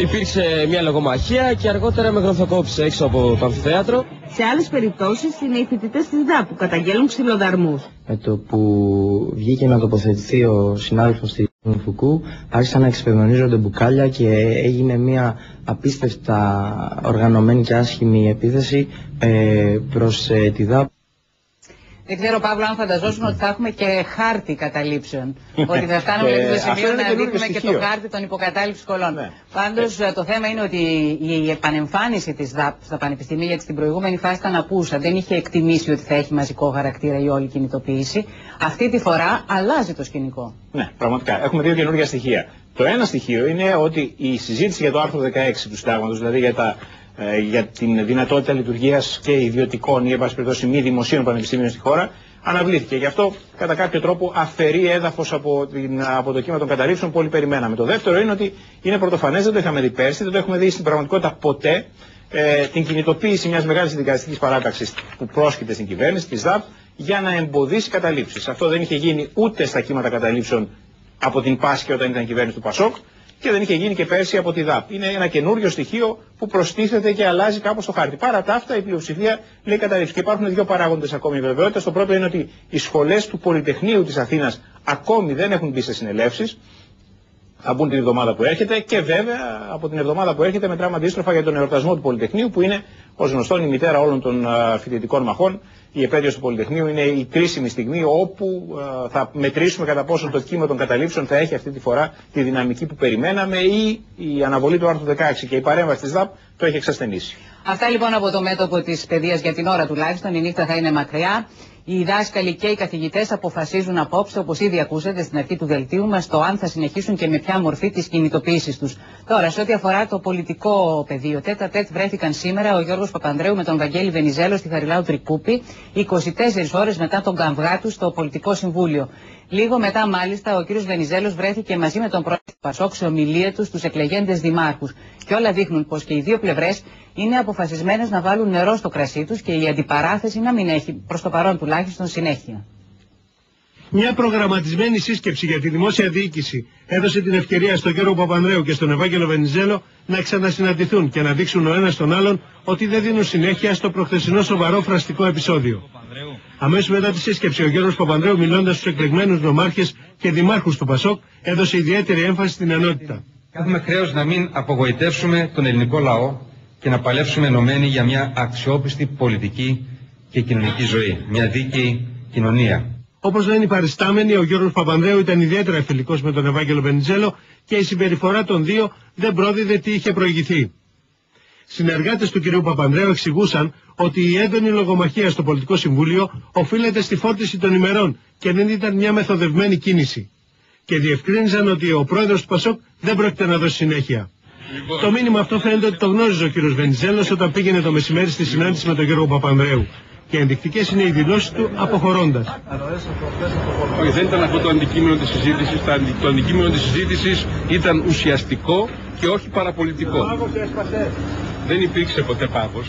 υπήρξε μια λογομαχία και αργότερα με γροθοκόπησε έξω από το αμφιθέατρο. Σε άλλες περιπτώσεις είναι οι φοιτητές της ΔΑΠ που καταγγέλουν ξυλοδαρμούς. Με το που βγήκε να τοποθετηθεί ο συνάδελφος της Φουκού άρχισαν να εξεπεμονίζονται μπουκάλια και έγινε μια απίστευτα οργανωμένη και άσχημη επίθεση ε, προς ε, τη ΔΑΠ. Δεν ξέρω, Παύλο, αν φανταζόσουν ότι θα έχουμε και χάρτη καταλήψεων. ότι θα φτάνουμε στο σημείο να δείχνουμε και το χάρτη των υποκατάληψης σχολών. Ναι. Πάντως, ε, το θέμα είναι ότι η επανεμφάνιση της ΔΑΠ στα πανεπιστήμια, γιατί στην προηγούμενη φάση ήταν απούσα, δεν είχε εκτιμήσει ότι θα έχει μαζικό χαρακτήρα η όλη κινητοποίηση. Αυτή τη φορά αλλάζει το σκηνικό. Ναι, πραγματικά. Έχουμε δύο καινούργια στοιχεία. Το ένα στοιχείο είναι ότι η συζήτηση για το άρθρο 16 του Συντάγματος, δηλαδή για τα ε, για την δυνατότητα λειτουργίας και ιδιωτικών ή, εν πάση μη δημοσίων πανεπιστήμιων στη χώρα, αναβλήθηκε. Γι' αυτό, κατά κάποιο τρόπο, αφαιρεί έδαφος από, από το κύμα των καταρρύψεων που όλοι περιμέναμε. Το δεύτερο είναι ότι είναι πρωτοφανές, δεν το είχαμε δει πέρσι, δεν το έχουμε δει στην πραγματικότητα ποτέ, ε, την κινητοποίηση μιας μεγάλης συνδικαλιστικής παράταξης που πρόσκειται στην κυβέρνηση, της ΔΑΠ, για να εμποδίσει καταλήψεις. Αυτό δεν είχε γίνει ούτε στα κύματα καταλήψεων από την Πάσχη όταν ήταν κυβέρνηση του Πασόκ, και δεν είχε γίνει και πέρσι από τη ΔΑΠ. Είναι ένα καινούριο στοιχείο που προστίθεται και αλλάζει κάπως το χάρτη. Παρά τα αυτά η πλειοψηφία λέει καταρρύψη. Και υπάρχουν δύο παράγοντες ακόμη βεβαιότητα. Το πρώτο είναι ότι οι σχολές του Πολυτεχνείου της Αθήνας ακόμη δεν έχουν μπει σε συνελεύσεις. Θα μπουν την εβδομάδα που έρχεται και βέβαια από την εβδομάδα που έρχεται μετράμε αντίστροφα για τον εορτασμό του Πολυτεχνείου που είναι Ω γνωστόν, η μητέρα όλων των α, φοιτητικών μαχών, η επέτειος του Πολυτεχνείου, είναι η κρίσιμη στιγμή όπου α, θα μετρήσουμε κατά πόσο το κύμα των καταλήψεων θα έχει αυτή τη φορά τη δυναμική που περιμέναμε ή η αναβολή του άρθρου 16 και η παρέμβαση της ΔΑΠ το έχει εξασθενήσει. Αυτά λοιπόν από το μέτωπο της παιδείας για την ώρα τουλάχιστον. Η νύχτα θα είναι μακριά. Οι δάσκαλοι και οι καθηγητές αποφασίζουν απόψε, όπως ήδη ακούσατε στην αρχή του δελτίου μας, το αν θα συνεχίσουν και με ποια μορφή τις κινητοποίησεις τους. Τώρα, σε ό,τι αφορά το πολιτικό πεδίο, τέτα τέτ βρέθηκαν σήμερα ο Γιώργος Παπανδρέου με τον Βαγγέλη Βενιζέλο στη Χαριλάου Τρικούπη, 24 ώρες μετά τον καυγά του στο Πολιτικό Συμβούλιο. Λίγο μετά, μάλιστα, ο κ. Βενιζέλος βρέθηκε μαζί με τον πρόεδρο Πασόκ σε ομιλία του στους εκλεγέντες δημάρχους. Και όλα δείχνουν πως και οι δύο πλευρές είναι αποφασισμένες να βάλουν νερό στο κρασί τους και η αντιπαράθεση να μην έχει προς το παρόν τουλάχιστον συνέχεια. Μια προγραμματισμένη σύσκεψη για τη δημόσια διοίκηση έδωσε την ευκαιρία στον κύριο Παπανδρέου και στον Ευάγγελο Βενιζέλο να ξανασυναντηθούν και να δείξουν ο ένας τον άλλον ότι δεν δίνουν συνέχεια στο προχθεσινό σοβαρό φραστικό επεισόδιο. Αμέσως μετά τη σύσκεψη, ο Γιώργος Παπανδρέου, μιλώντας στους εκλεγμένους νομάρχες και δημάρχους του Πασόκ, έδωσε ιδιαίτερη έμφαση στην ενότητα. Έχουμε χρέος να μην απογοητεύσουμε τον ελληνικό λαό και να παλέψουμε ενωμένοι για μια αξιόπιστη πολιτική και κοινωνική ζωή. Μια δίκαιη κοινωνία. Όπως λένε οι παριστάμενοι, ο Γιώργος Παπανδρέου ήταν ιδιαίτερα φιλικός με τον Ευάγγελο Βενιζέλο και η συμπεριφορά των δύο δεν πρόδιδε τι είχε προηγηθεί. Συνεργάτες του κ. Παπανδρέου εξηγούσαν ότι η έντονη λογομαχία στο Πολιτικό Συμβούλιο οφείλεται στη φόρτιση των ημερών και δεν ήταν μια μεθοδευμένη κίνηση. Και διευκρίνησαν ότι ο πρόεδρος του Πασόκ δεν πρόκειται να δώσει συνέχεια. Το μήνυμα αυτό φαίνεται ότι το γνώριζε ο κ. Βενιζέλος όταν πήγαινε το μεσημέρι στη συνάντηση με τον Γιώργο Παπανδρέου. Και ενδεικτικές είναι οι δηλώσεις του αποχωρώντας. Όχι, δεν ήταν αυτό το αντικείμενο της συζήτησης. Το αντικείμενο της συζήτησης ήταν ουσιαστικό και όχι παραπολιτικό. Δεν υπήρξε ποτέ πάγος.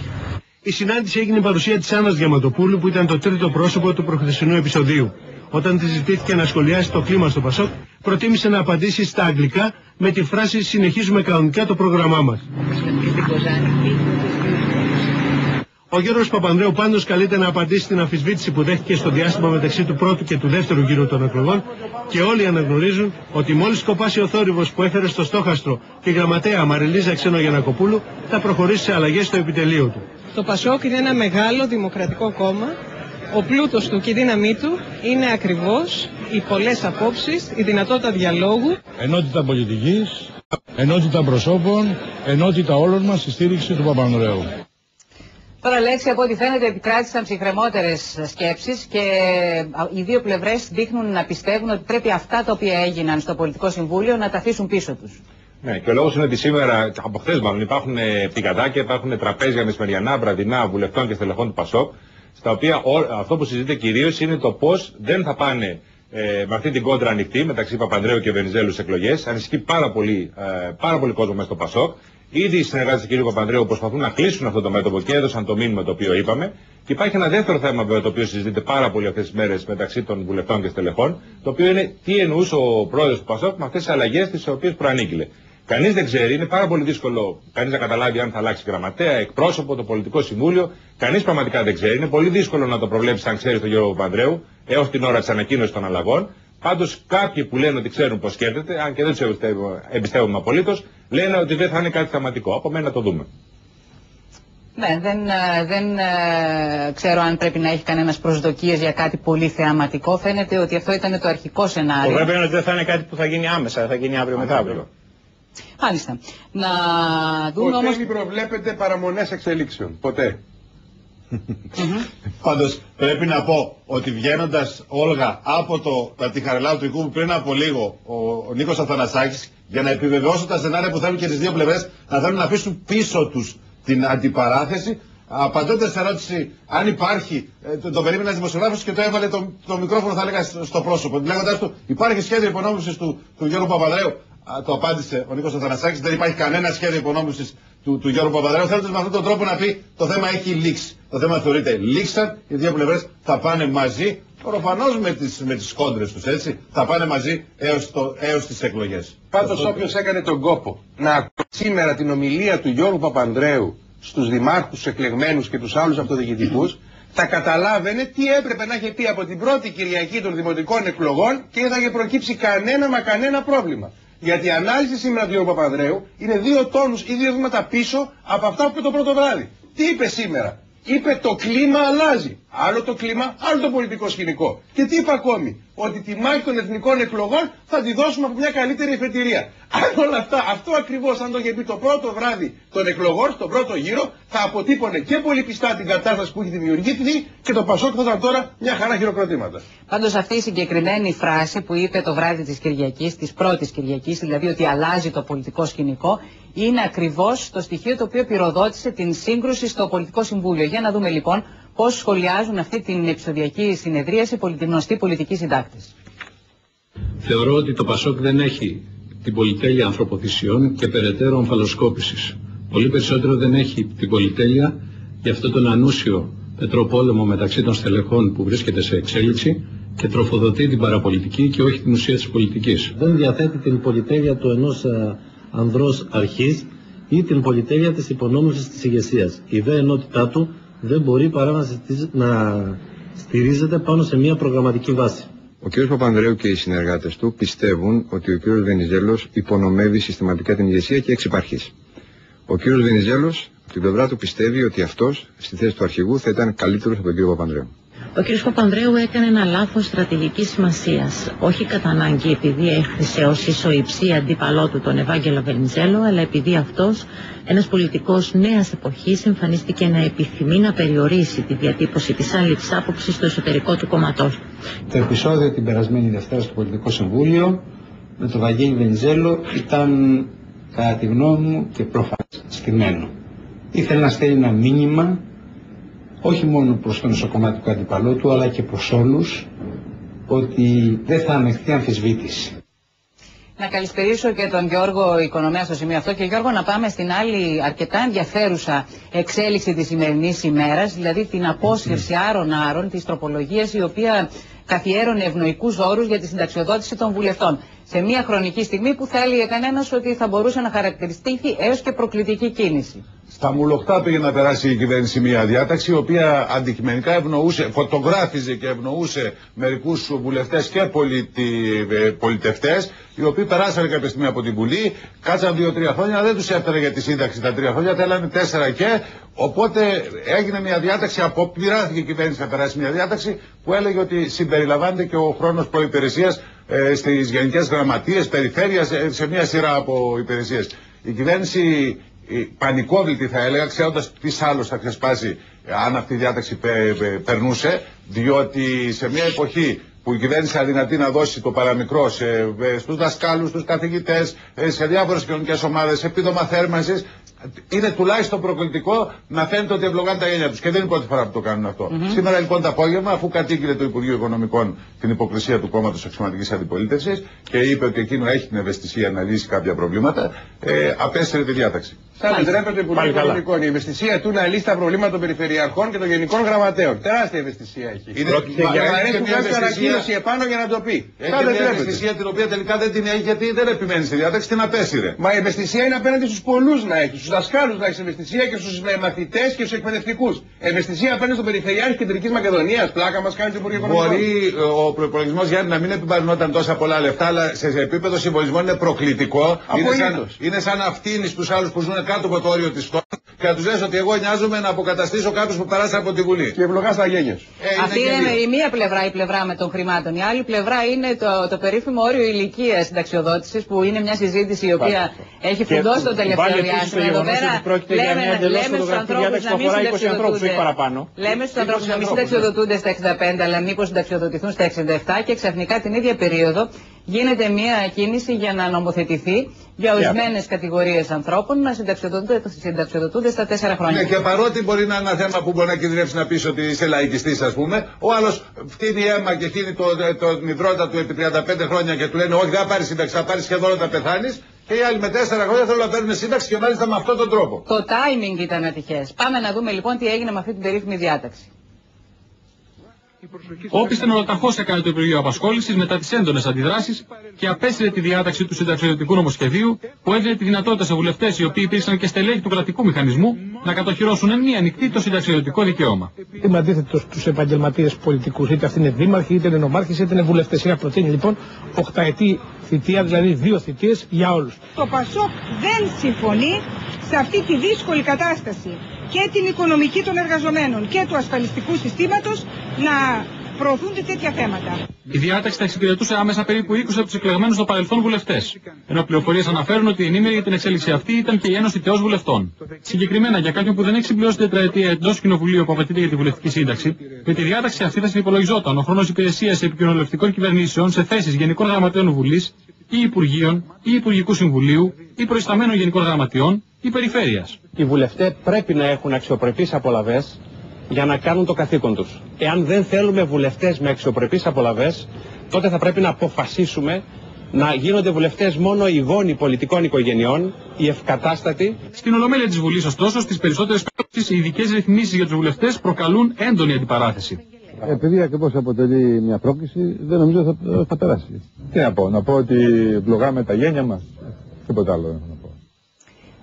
Η συνάντηση έγινε παρουσία της Άννας Διαματοπούλου που ήταν το τρίτο πρόσωπο του προχθεσινού επεισοδίου. Όταν τη ζητήθηκε να σχολιάσει το κλίμα στο Πασόκ, προτίμησε να απαντήσει στα αγγλικά με τη φράση «Συνεχίζουμε κανονικά το πρόγραμμά μας». Ο Γιώργος Παπανδρέου πάντως καλείται να απαντήσει στην αμφισβήτηση που δέχτηκε στο διάστημα μεταξύ του πρώτου και του δεύτερου γύρου των εκλογών και όλοι αναγνωρίζουν ότι μόλις σκοπάσει ο θόρυβος που έφερε στο στόχαστρο τη γραμματέα Μαριλίζα Ξενογιανακοπούλου θα προχωρήσει σε αλλαγές στο επιτελείο του. Το Πασόκ είναι ένα μεγάλο δημοκρατικό κόμμα. Ο πλούτος του και η δύναμή του είναι ακριβώς οι πολλές απόψεις, η δυνατότητα διαλόγου. Ενότητα πολιτικής, ενότητα προσώπων, ενότητα όλων μας στη στήριξη του Παπανδρέου. Τώρα, Λέξη, από ό,τι φαίνεται, επικράτησαν ψυχρεμότερες σκέψεις και οι δύο πλευρές δείχνουν να πιστεύουν ότι πρέπει αυτά τα οποία έγιναν στο Πολιτικό Συμβούλιο να τα αφήσουν πίσω τους. Ναι, και ο λόγος είναι ότι σήμερα, από χθες μάλλον, υπάρχουν πηγαδάκια, υπάρχουν τραπέζια μεσημεριανά, βραδινά βουλευτών και στελεχών του ΠΑΣΟΚ, στα οποία αυτό που συζητείται κυρίως είναι το πώς δεν θα πάνε ε, με αυτή την κόντρα ανοιχτή μεταξύ Παπανδρέου και Βενιζέλους στι εκλογές. Ανησυχεί πάρα πολύ, ε, πάρα πολύ κόσμο μέσα στο ΠΑΣΟΚ. Ήδη οι συνεργάτες του κ. Παπανδρέου προσπαθούν να κλείσουν αυτό το μέτωπο και έδωσαν το μήνυμα το οποίο είπαμε. Και υπάρχει ένα δεύτερο θέμα βέβαια το οποίο συζητείται πάρα πολύ αυτές τις μέρες μεταξύ των βουλευτών και στελεχών, το οποίο είναι τι εννοούσε ο πρόεδρος του ΠΑΣΟΚ με αυτές τις αλλαγές τις οποίες προανήγγειλε. Κανείς δεν ξέρει, είναι πάρα πολύ δύσκολο κανείς να καταλάβει αν θα αλλάξει γραμματέα, εκπρόσωπο, το πολιτικό συμβούλιο. Κανείς πραγματικά δεν ξέρει. Είναι πολύ δύσκολο να το προβλέψεις αν ξέρεις τον κύριο Παπανδρέου έως την ώρα της ανακοίνωσης των αλλαγών. Πάντως κάποιοι που λένε ότι ξέρουν πώ σκέφτεται, αν και δεν τους εμπιστεύομαι απολύτως, λένε ότι δεν θα είναι κάτι θεματικό. Από μένα το δούμε. Ναι, δεν, ε, δεν ε, ξέρω αν πρέπει να έχει κανένας προσδοκίες για κάτι πολύ θεαματικό. Φαίνεται ότι αυτό ήταν το αρχικό σενάριο. Το βέβαια είναι ότι δεν θα είναι κάτι που θα γίνει άμεσα, θα γίνει αύριο μεθαύριο. Μάλιστα. Να δούμε Ποτέ όμως... μην προβλέπετε παραμονές εξελίξεων. Ποτέ. Πάντως πρέπει να πω ότι βγαίνοντας Όλγα από το τα Τιχαρελάου του Οικούμου πριν από λίγο ο, ο Νίκος Αθανασάκης για να επιβεβαιώσουν τα σενάρια που θέλουν και τις δύο πλευρές να θέλουν να αφήσουν πίσω τους την αντιπαράθεση. Απαντώντας στην ερώτηση αν υπάρχει, ε, το, το περίμενε ένας δημοσιογράφος και το έβαλε το, το μικρόφωνο, θα έλεγα, στο πρόσωπο. Λέγοντας του, υπάρχει σχέδιο υπονόμηση του, του Γιώργου Παπαδρέου. Α, το απάντησε ο Νίκος Αθανασάκη. Δεν υπάρχει κανένα σχέδιο υπονόμηση του, του Γιώργου Παπαδρέου. Θέλετε με αυτόν τον τρόπο να πει το θέμα έχει λήξει. Το θέμα θεωρείται λήξαν. Οι δύο πλευρές θα πάνε μαζί. Προφανώς με τις με τις κόντρες τους, έτσι. Θα πάνε μαζί έως τις εκλογές. Πάντως όποιος έκανε τον κόπο να ακούσει σήμερα την ομιλία του Γιώργου Παπανδρέου στους δημάρχους, τους εκλεγμένους και τους άλλους αυτοδιοικητικούς, θα καταλάβαινε τι έπρεπε να έχει πει από την πρώτη Κυριακή των δημοτικών εκλογών και δεν θα είχε προκύψει κανένα μα κανένα πρόβλημα. Γιατί η ανάλυση σήμερα του Γιώργου Παπανδρέου είναι δύο τόνους ή δύο βήματα πίσω από αυτά που είπε το πρώτο βράδυ. τι είπε σήμερα; Είπε το κλίμα αλλάζει. Άλλο το κλίμα, άλλο το πολιτικό σκηνικό. Και τι είπε ακόμη. Ότι τη μάχη των εθνικών εκλογών θα τη δώσουμε από μια καλύτερη εφετηρία. Αν όλα αυτά, αυτό ακριβώς αν το είχε πει το πρώτο βράδυ των εκλογών, στον πρώτο γύρο, θα αποτύπωνε και πολύ πιστά την κατάσταση που έχει δημιουργηθεί και το Πασόκ θα ήταν τώρα μια χαρά χειροκροτήματα. Πάντως αυτή η συγκεκριμένη φράση που είπε το βράδυ της Κυριακής, της πρώτης Κυριακής, δηλαδή ότι αλλάζει το πολιτικό σκηνικό, είναι ακριβώς το στοιχείο το οποίο πυροδότησε την σύγκρουση στο Πολιτικό Συμβούλιο. Για να δούμε λοιπόν πώς σχολιάζουν αυτή την επεισοδιακή συνεδρίαση γνωστοί πολιτικοί συντάκτες. Θεωρώ ότι το Πασόκ δεν έχει την πολυτέλεια ανθρωποθυσιών και περαιτέρω ομφαλοσκόπησης. Πολύ περισσότερο δεν έχει την πολυτέλεια για αυτό τον ανούσιο πετροπόλεμο μεταξύ των στελεχών που βρίσκεται σε εξέλιξη και τροφοδοτεί την παραπολιτική και όχι την ουσία της πολιτικής. Δεν διαθέτει την πολυτέλεια του ενός ε, ανδρός αρχής ή την πολυτέλεια της υπονόμησης της ηγεσίας. Η δε ενότητά του δεν μπορεί παρά να, να στηρίζεται πάνω σε μια προγραμματική βάση. Ο κ. Παπανδρέου και οι συνεργάτες του πιστεύουν ότι ο κ. Βενιζέλος υπονομεύει συστηματικά την ηγεσία και εξυπαρχεί. Ο κ. Βενιζέλος, από την πλευρά του, πιστεύει ότι αυτός στη θέση του αρχηγού θα ήταν καλύτερος από τον κ. Παπανδρέου. Ο κ. Παπανδρέου έκανε ένα λάθος στρατηγικής σημασίας. Όχι κατά ανάγκη επειδή έχρισε ως ισοϊψή αντίπαλό του τον Ευάγγελο Βενιζέλο, αλλά επειδή αυτός, ένας πολιτικός νέας εποχής, εμφανίστηκε να επιθυμεί να περιορίσει τη διατύπωση της άλλη άποψης στο εσωτερικό του κομματός. Το επεισόδιο την περασμένη Δευτέρα στο Πολιτικό Συμβούλιο με τον Βαγγέλη Βενιζέλο ήταν κατά τη γνώμη μου και προφανώς Ήθελε να στέλνει ένα μήνυμα όχι μόνο προς τον νοσοκομματικό αντιπαλό του αλλά και προς όλους ότι δεν θα ανεχθεί αμφισβήτηση. Να καλησπερίσω και τον Γιώργο Οικονομέα στο σημείο αυτό και Γιώργο να πάμε στην άλλη αρκετά ενδιαφέρουσα εξέλιξη της σημερινής ημέρας, δηλαδή την απόσυρση άρων-άρων της τροπολογίας η οποία καθιέρωνε ευνοϊκούς όρους για τη συνταξιοδότηση των βουλευτών. Σε μια χρονική στιγμή που θα έλεγε κανένας ότι θα μπορούσε να χαρακτηριστεί έως και προκλητική κίνηση. Στα μουλοχτά πήγε να περάσει η κυβέρνηση μια διάταξη η οποία αντικειμενικά ευνοούσε, φωτογράφιζε και ευνοούσε μερικούς βουλευτές και πολιτι, ε, πολιτευτές, οι οποίοι περάσανε κάποια στιγμή από την Βουλή, κάτσαν δύο-τρία χρόνια, δεν τους έφερε για τη σύνταξη τα τρία χρόνια, θέλανε τέσσερα και. Οπότε έγινε μια διάταξη, αποπειράθηκε η κυβέρνηση να περάσει μια διάταξη που έλεγε ότι συμπεριλαμβάνεται και ο χρόνος προπηρεσία ε, στις γενικές γραμματείες, περιφέρειας, σε μια σειρά από υπηρεσίες. Η κυβέρνηση πανικόβλητη θα έλεγα, ξέροντας τι άλλο θα ξεσπάσει αν αυτή η διάταξη περνούσε, διότι σε μια εποχή που η κυβέρνηση αδυνατεί να δώσει το παραμικρό σε, ε, στους δασκάλους, στους καθηγητές, ε, σε διάφορες κοινωνικές ομάδες, επίδομα θέρμανσης, είναι τουλάχιστον προκλητικό να φαίνεται ότι ευλογάνε τα γένια τους. Και δεν είναι η πρώτη φορά που το κάνουν αυτό. Σήμερα λοιπόν το απόγευμα, αφού κατήγγειλε το Υπουργείο Οικονομικών την υποκρισία του κόμματος Αξιωματικής Αντιπολίτευσης και είπε ότι εκείνο έχει την ευαισθησία να λύσει κάποια προβλήματα, ε, απέσυρε τη διάταξη. Θα επιτρέπεται το Υπουργείο Οικονομικών η ευαισθησία του να λύσει τα προβλήματα των περιφερειακών και των γενικών γραμματέων. Τεράστια ευαισθησία έχει. Είναι και για να έχει μια ανακοίνωση επάνω για να το πει. Έχει μια ευαισθησία την οποία τελικά δεν την έχει γιατί δεν επιμένει στη διάταξη, την απέσυρε. Μα η ευαισθησία είναι απέναντι στους πολλούς να έχει δασκάλους να έχεις ευαισθησία και στους μαθητές και στους εκπαιδευτικούς. Ευαισθησία απέναντι στον Περιφερειάρχη Κεντρικής Μακεδονίας. Πλάκα μας κάνει το Υπουργείο Οικονομικών. Μπορεί ο προπολογισμός για να μην επιβαρυνόταν τόσα πολλά λεφτά, αλλά σε επίπεδο συμβολισμών είναι προκλητικό. Είναι σαν, είναι σαν αυτήν στου άλλους που ζουν κάτω από το όριο της φτώχεια και να τους λες ότι εγώ νοιάζομαι να αποκαταστήσω κάποιους που περάσαν από τη Βουλή. Και ευλογά στα γένια. Ε, Αυτή είναι, είναι η μία πλευρά η πλευρά με των χρημάτων. Η άλλη πλευρά είναι το, το περίφημο όριο ηλικίας συνταξιοδότησης που είναι μια συζήτηση η οποία έχει φουντώσει το τελευταίο διάστημα. Εδώ πέρα πρόκειται για μια εντελώς φωτογραφική διάταξη που αφορά 20 ανθρώπους, όχι παραπάνω. Λέμε στους ανθρώπους να μην συνταξιοδοτούνται στα 65, αλλά μήπως συνταξιοδοτηθούν στα 67 και ξαφνικά την ίδια περίοδο γίνεται μια κίνηση για να νομοθετηθεί για ορισμένες κατηγορίες ανθρώπων να συνταξιοδοτούνται, συνταξιοδοτούνται στα 4 χρόνια. Ναι, και παρότι μπορεί να είναι ένα θέμα που μπορεί να κινδυνεύσει να πει ότι είσαι λαϊκιστής, ας πούμε, ο άλλος φτύνει αίμα και χύνει το, το, το μητρότητα του επί 35 χρόνια και του λένε Όχι, δεν θα πάρεις σύνταξη, θα πάρεις σχεδόν όταν πεθάνεις. Και οι άλλοι με τέσσερα χρόνια θέλουν να παίρνουν σύνταξη και μάλιστα με αυτόν τον τρόπο. Το timing ήταν ατυχές. Πάμε να δούμε λοιπόν τι έγινε με αυτή την περίφημη διάταξη. Όπισθεν ολοταχώς έκανε το Υπουργείο Απασχόλησης μετά τις έντονες αντιδράσεις και απέσυρε τη διάταξη του συνταξιοδοτικού νομοσχεδίου που έδινε τη δυνατότητα σε βουλευτές οι οποίοι υπήρξαν και στελέχη του κρατικού μηχανισμού να κατοχυρώσουν εν μία νυχτή το συνταξιοδοτικό δικαίωμα. Είμαι αντίθετος στους επαγγελματίες πολιτικούς, είτε αυτοί είναι δήμαρχοι, είτε είναι νομάρχες, είτε είναι βουλευτές. Είχα προτείνει λοιπόν οχταετή θητεία, δηλαδή δύο θητείες για όλους. Το Πασόκ δεν συμφωνεί σε αυτή τη δύσκολη κατάσταση και την οικονομική των εργαζομένων και του ασφαλιστικού συστήματος να προωθούνται τέτοια θέματα. Η διάταξη θα εξυπηρετούσε άμεσα περίπου 20 από τους εκλεγμένους στο παρελθόν βουλευτές. Ενώ πληροφορίες αναφέρουν ότι η ενήμερη για την εξέλιξη αυτή ήταν και η Ένωση Τεό Βουλευτών. Συγκεκριμένα για κάποιον που δεν έχει συμπληρώσει την τετραετία εντός κοινοβουλίου που απαιτείται για τη βουλευτική σύνταξη, με τη διάταξη αυτή θα συνυπολογιζόταν ο χρόνος υπηρεσίας επικοινωνιευτικών κυβερνήσεων σε θέσεις γενικών γραμματέων Βουλής ή Υπουργείων ή Υπουργικού Συμβουλίου ή προϊσταμένων γενικών γραμματιών ή περιφέρειας. Οι βουλευτές πρέπει να έχουν αξιοπρεπείς απολαυέ για να κάνουν το καθήκον τους. Εάν δεν θέλουμε βουλευτές με αξιοπρεπείς απολαβές, τότε θα πρέπει να αποφασίσουμε να γίνονται βουλευτές μόνο οι γόνοι πολιτικών οικογενειών, οι ευκατάστατοι. Στην Ολομέλεια της Βουλής, ωστόσο, στις περισσότερες περιπτώσεις οι ειδικές ρυθμίσεις για τους βουλευτές προκαλούν έντονη αντιπαράθεση. Επειδή ακριβώς αποτελεί μια πρόκληση, δεν νομίζω θα, θα περάσει. Τι να πω, να πω ότι βλογάμε τα γένια μας. Τίποτα άλλο δεν να πω.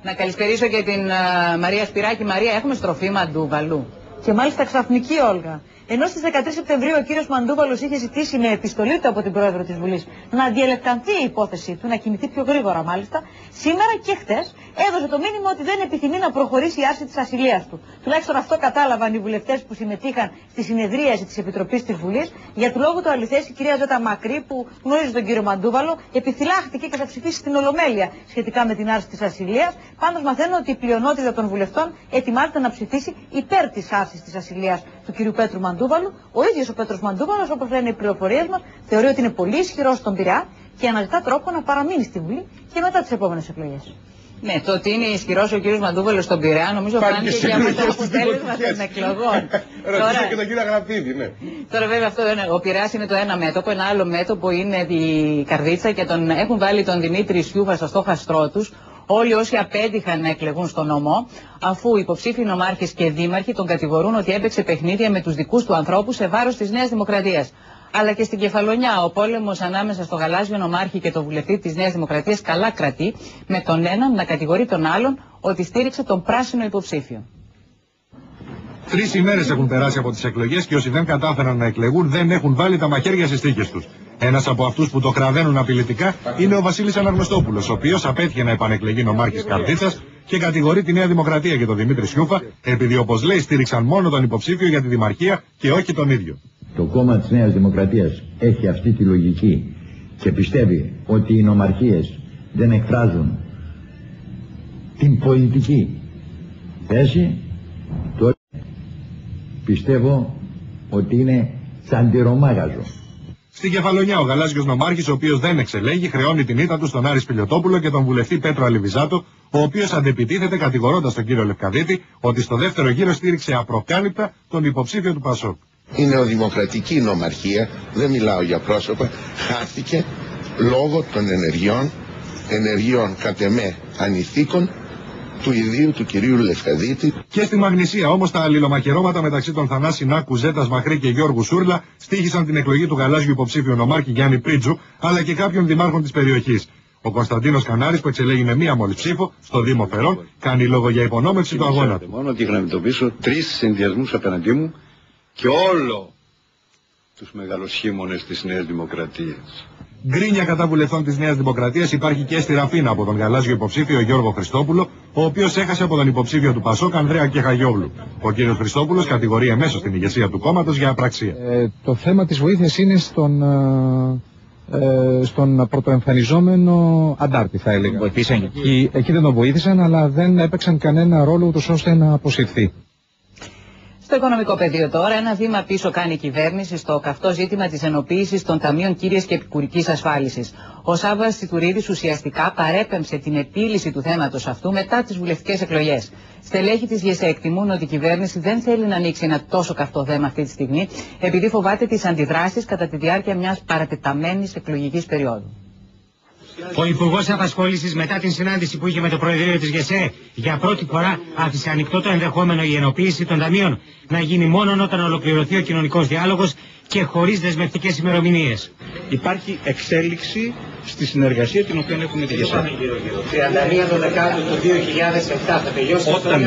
Να καλησπερίσω και την uh, Μαρία Σπυράκη. Μαρία, έχουμε στροφή μαντούβαλου. Και μάλιστα ξαφνική Όλγα. Ενώ στις 13 Σεπτεμβρίου ο κύριος Μαντούβαλο είχε ζητήσει με επιστολή του από την πρόεδρο της Βουλής να διαλευκανθεί η υπόθεσή του, να κινηθεί πιο γρήγορα μάλιστα, σήμερα και χτες έδωσε το μήνυμα ότι δεν επιθυμεί να προχωρήσει η άρση της ασυλίας του. Τουλάχιστον αυτό κατάλαβαν οι βουλευτές που συμμετείχαν στη συνεδρίαση της Επιτροπής της Βουλής. Για του λόγου του αληθές, η κυρία Ζώτα Μακρύ, που γνωρίζει τον κύριο Μαντούβαλο, επιφυλάχτηκε και θα ψηφίσει στην Ολομέλεια σχετικά με την άρση της ασυλίας. Πάντως μαθαίνω ότι η πλειονότητα των βουλευτών ετοιμάζεται να ψηφίσει υπέρ της άρσης της ασυλίας του κυρίου Πέτρου Μαντούβαλου. Ο ίδιος ο Πέτρος Μαντούβαλος, όπως λένε οι πληροφορίες μας, θεωρεί ότι είναι πολύ ισχυρός στον Πειραιά και αναζητά τρόπο να παραμείνει στη Βουλή και μετά τις επόμενες εκλογές. Ναι, το ότι είναι ισχυρός ο κύριος Μαντούβαλος στον Πειραιά νομίζω φάνηκε και από το αποτέλεσμα των εκλογών. Ρωτήστε και τον κύριο Αγραπίδη, ναι. Τώρα βέβαια αυτό είναι, ο Πειραιάς είναι το ένα μέτωπο, ένα άλλο μέτωπο είναι η Καρδίτσα και τον, έχουν βάλει τον Δημήτρη Σιούβα στο στόχαστρό τους, όλοι όσοι απέτυχαν να εκλεγούν στο νομό, αφού υποψήφοι νομάρχες και δήμαρχοι τον κατηγορούν ότι έπαιξε παιχνίδια με τους δικούς του ανθρώπους σε βάρος της Νέας Δημοκρατίας. Αλλά και στην Κεφαλονιά ο πόλεμος ανάμεσα στο γαλάζιο νομάρχη και το βουλευτή της Νέας Δημοκρατίας καλά κρατεί, με τον έναν να κατηγορεί τον άλλον ότι στήριξε τον πράσινο υποψήφιο. Τρεις ημέρες έχουν περάσει από τις εκλογές και όσοι δεν κατάφεραν να εκλεγούν δεν έχουν βάλει τα μαχαίρια στις τύχε τους. Ένας από αυτούς που το κραδένουν απειλητικά είναι ο Βασίλης Αναγνωστόπουλος, ο οποίος απέτυχε να επανεκλεγεί νομάρχη Καρδίτσας και κατηγορεί τη Νέα Δημοκρατία και τον Δημήτρη Σιούφα, επειδή όπως λέει στήριξαν μόνο τον υποψήφιο για τη Δημαρχία και όχι τον ίδιο. Το κόμμα της Νέας Δημοκρατίας έχει αυτή τη λογική και πιστεύει ότι οι νομαρχίες δεν εκφράζουν την πολιτική θέση, τότε πιστεύω ότι είναι τσαντιρομάγαζο. Στην Κεφαλονιά ο γαλάζιος νομάρχης ο οποίος δεν εξελέγει χρεώνει την ήττα του στον Άρης Σπηλιοτόπουλο και τον βουλευτή Πέτρο Αλιβιζάτο ο οποίος αντεπιτίθεται κατηγορώντας τον κύριο Λευκαδίτη ότι στο δεύτερο γύρο στήριξε απροκάλυπτα τον υποψήφιο του Πασόκ. Η νεοδημοκρατική νομαρχία, δεν μιλάω για πρόσωπα, χάθηκε λόγω των ενεργειών, ενεργειών κατ' εμέ ανηθίκων του ιδίου του κυρίου Λευκαδίτη. Και στη Μαγνησία όμως τα αλληλομαχαιρώματα μεταξύ των Θανάση Νάκου, Ζέτα Μαχρή και Γιώργου Σούρλα στήχησαν την εκλογή του γαλάζιου υποψήφιου νομάρχη Γιάννη Πρίτζου αλλά και κάποιων δημάρχων της περιοχής. Ο Κωνσταντίνος Κανάρης, που εξελέγει με μία μόλις ψήφο στο Δήμο Φερών, κάνει λόγο για υπονόμευση του αγώνα του. Μόνο ότι γραμμιτοποιήσω τρεις συνδυασμούς απέναντί μου και όλο τους μεγαλοσχήμονες της Νέας Δημοκρατίας. Γκρίνια κατά βουλευτών της Νέας Δημοκρατίας υπάρχει και στη Ραφίνα από τον γαλάζιο υποψήφιο Γιώργο Χριστόπουλο, ο οποίος έχασε από τον υποψήφιο του Πασόκ Ανδρέα Κεχαγιόγλου. Ο κ. Χριστόπουλος κατηγορεί εμέσως την ηγεσία του κόμματος για απραξία. Ε, το θέμα της βοήθειας είναι στον, ε, στον πρωτοεμφανιζόμενο αντάρτη, θα έλεγα. Βοηθήσαν εκεί. Εκεί δεν τον βοήθησαν, αλλά δεν έπαιξαν κανένα ρόλο ούτως ώστε να αποσυρθεί. Στο οικονομικό πεδίο τώρα, ένα βήμα πίσω κάνει η κυβέρνηση στο καυτό ζήτημα της ενοποίησης των Ταμείων Κύριε και Επικουρικής Ασφάλισης. Ο Σάβα Τιτουρίδη ουσιαστικά παρέπεμψε την επίλυση του θέματος αυτού μετά τις βουλευτικές εκλογές. Στελέχοι της ΓΕΣΕ εκτιμούν ότι η κυβέρνηση δεν θέλει να ανοίξει ένα τόσο καυτό θέμα αυτή τη στιγμή, επειδή φοβάται τις αντιδράσεις κατά τη διάρκεια μιας παρατεταμένης εκλογικής περίοδου. Ο Υπουργός Απασχόλησης, μετά την συνάντηση που είχε με το Προεδρείο της ΓΕΣΕ, για πρώτη φορά άφησε ανοιχτό το ενδεχόμενο η ενοποίηση των ταμείων να γίνει μόνο όταν ολοκληρωθεί ο κοινωνικός διάλογος και χωρίς δεσμευτικές ημερομηνίες. Υπάρχει εξέλιξη στη συνεργασία την οποία έχουμε τη ΓΕΣΕ. 31 Δεκάτου του 2007 θα τελειώσει όταν,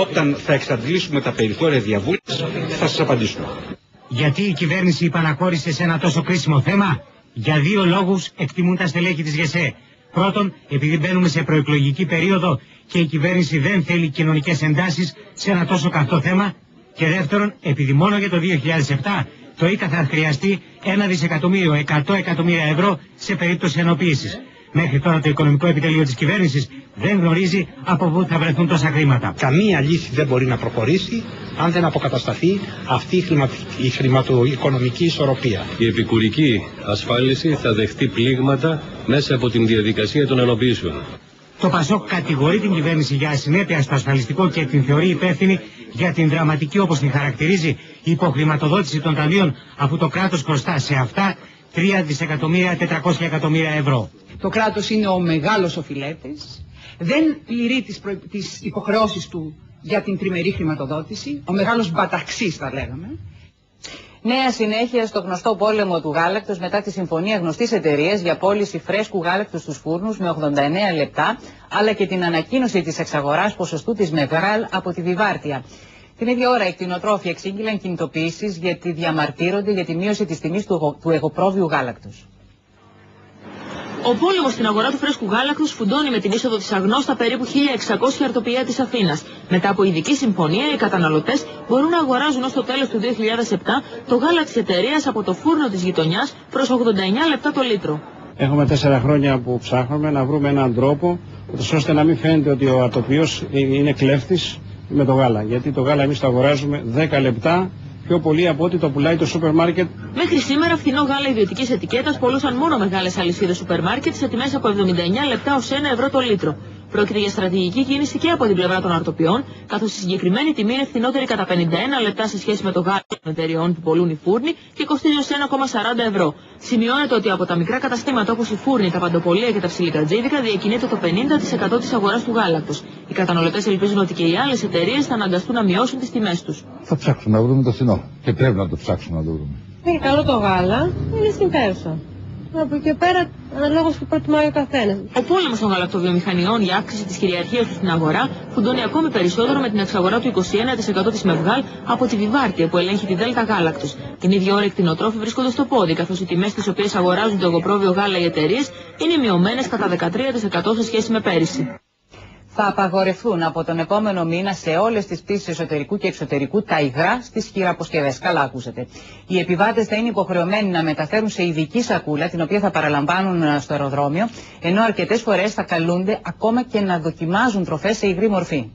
όταν θα εξαντλήσουμε τα περιθώρια διαβούλευσης, θα σας απαντήσουμε. Γιατί η κυβέρνηση υπαναχώρησε σε ένα τόσο κρίσιμο θέμα; Για δύο λόγους εκτιμούν τα στελέχη της ΓΕΣΕ. Πρώτον, επειδή μπαίνουμε σε προεκλογική περίοδο και η κυβέρνηση δεν θέλει κοινωνικές εντάσεις σε ένα τόσο καυτό θέμα. Και δεύτερον, επειδή μόνο για το 2007 το ΙΚΑ θα χρειαστεί ένα δισεκατομμύριο 100 εκατομμύρια ευρώ σε περίπτωση ενοποίησης. Μέχρι τώρα το οικονομικό επιτελείο της κυβέρνησης δεν γνωρίζει από πού θα βρεθούν τόσα χρήματα. Καμία λύση δεν μπορεί να προχωρήσει αν δεν αποκατασταθεί αυτή η, χρηματο... η χρηματοοικονομική ισορροπία. Η επικουρική ασφάλιση θα δεχτεί πλήγματα μέσα από την διαδικασία των ενοποιήσεων. Το ΠΑΣΟΚ κατηγορεί την κυβέρνηση για ασυνέπεια στο ασφαλιστικό και την θεωρεί υπεύθυνη για την δραματική όπως την χαρακτηρίζει υποχρηματοδότηση των ταμείων αφού το κράτος χρωστά σε αυτά 3 δισεκατομμύρια 400 εκατομμύρια ευρώ. Το κράτος είναι ο μεγάλος οφειλέτης, δεν πληρεί τις, προ... τις υποχρεώσεις του για την τριμερή χρηματοδότηση, ο μεγάλος μπαταξής θα λέγαμε. Νέα συνέχεια στο γνωστό πόλεμο του γάλακτος μετά τη συμφωνία γνωστής εταιρείας για πώληση φρέσκου γάλακτος στους φούρνους με 89 λεπτά, αλλά και την ανακοίνωση της εξαγοράς ποσοστού της Μεγράλ από τη Βιβάρτια. Την ίδια ώρα οι κτηνοτρόφοι εξήγηλαν κινητοποιήσεις γιατί διαμαρτύρονται για τη μείωση της τιμής του, του εγωπρόβιου γάλακτος. Ο πόλεμος στην αγορά του φρέσκου γάλακτος φουντώνει με την είσοδο της Αγνό στα περίπου 1.600 αρτοπία της Αθήνας. Μετά από ειδική συμφωνία, οι καταναλωτές μπορούν να αγοράζουν ως το τέλος του 2007 το γάλα της εταιρείας από το φούρνο της γειτονιάς προς 89 λεπτά το λίτρο. Έχουμε τέσσερα χρόνια που ψάχνουμε να βρούμε έναν τρόπο ώστε να μην φαίνεται ότι ο αρτοπίο είναι κλέφτης με το γάλα. Γιατί το γάλα εμείς το αγοράζουμε 10 λεπτά πιο πολύ από ό,τι το πουλάει το σούπερ μάρκετ. Μέχρι σήμερα φθηνό γάλα ιδιωτικής ετικέτας πολλούσαν μόνο μεγάλες αλυσίδες σούπερ μάρκετ σε τιμές από 79 λεπτά ως 1 ευρώ το λίτρο. Πρόκειται για στρατηγική κίνηση και από την πλευρά των αρτοπιών, καθώς η συγκεκριμένη τιμή είναι φθηνότερη κατά 51 λεπτά σε σχέση με το γάλα των εταιριών που πολλούν οι φούρνοι και κοστίζει ως 1,40 ευρώ. Σημειώνεται ότι από τα μικρά καταστήματα όπως οι φούρνοι, τα παντοπολία και τα ψιλικατζίδικα διακινείται το 50% της αγοράς του γάλακτος. Οι καταναλωτές ελπίζουν ότι και οι άλλες εταιρείες θα αναγκαστούν να μειώσουν τις τιμές τους. Θα ψάξουμε να βρούμε το φθηνό. Και πρέπει να το ψάξουμε να το βρούμε. Είναι καλό το γάλα, είναι συμφέρουσα. Από εκεί πέρα, αναλόγως που προτιμάει ο καθένας. Ο πόλεμος των γαλακτοβιομηχανιών για αύξηση της κυριαρχίας του στην αγορά φουντώνει ακόμη περισσότερο με την εξαγορά του 21% της Μευγάλ από τη Βιβάρτια που ελέγχει τη Δέλτα Γάλακτος. Την ίδια ώρα οι κτηνοτρόφοι βρίσκονται στο πόδι, καθώς οι τιμές τις οποίες αγοράζουν το εγωπρόβιο γάλα οι εταιρείες είναι μειωμένες κατά 13% σε σχέση με πέρυσι θα απαγορευτούν από τον επόμενο μήνα σε όλες τις πτήσεις εσωτερικού και εξωτερικού τα υγρά στις χειραποσκευές. Καλά, ακούσατε. Οι επιβάτες θα είναι υποχρεωμένοι να μεταφέρουν σε ειδική σακούλα, την οποία θα παραλαμβάνουν στο αεροδρόμιο, ενώ αρκετές φορές θα καλούνται ακόμα και να δοκιμάζουν τροφές σε υγρή μορφή.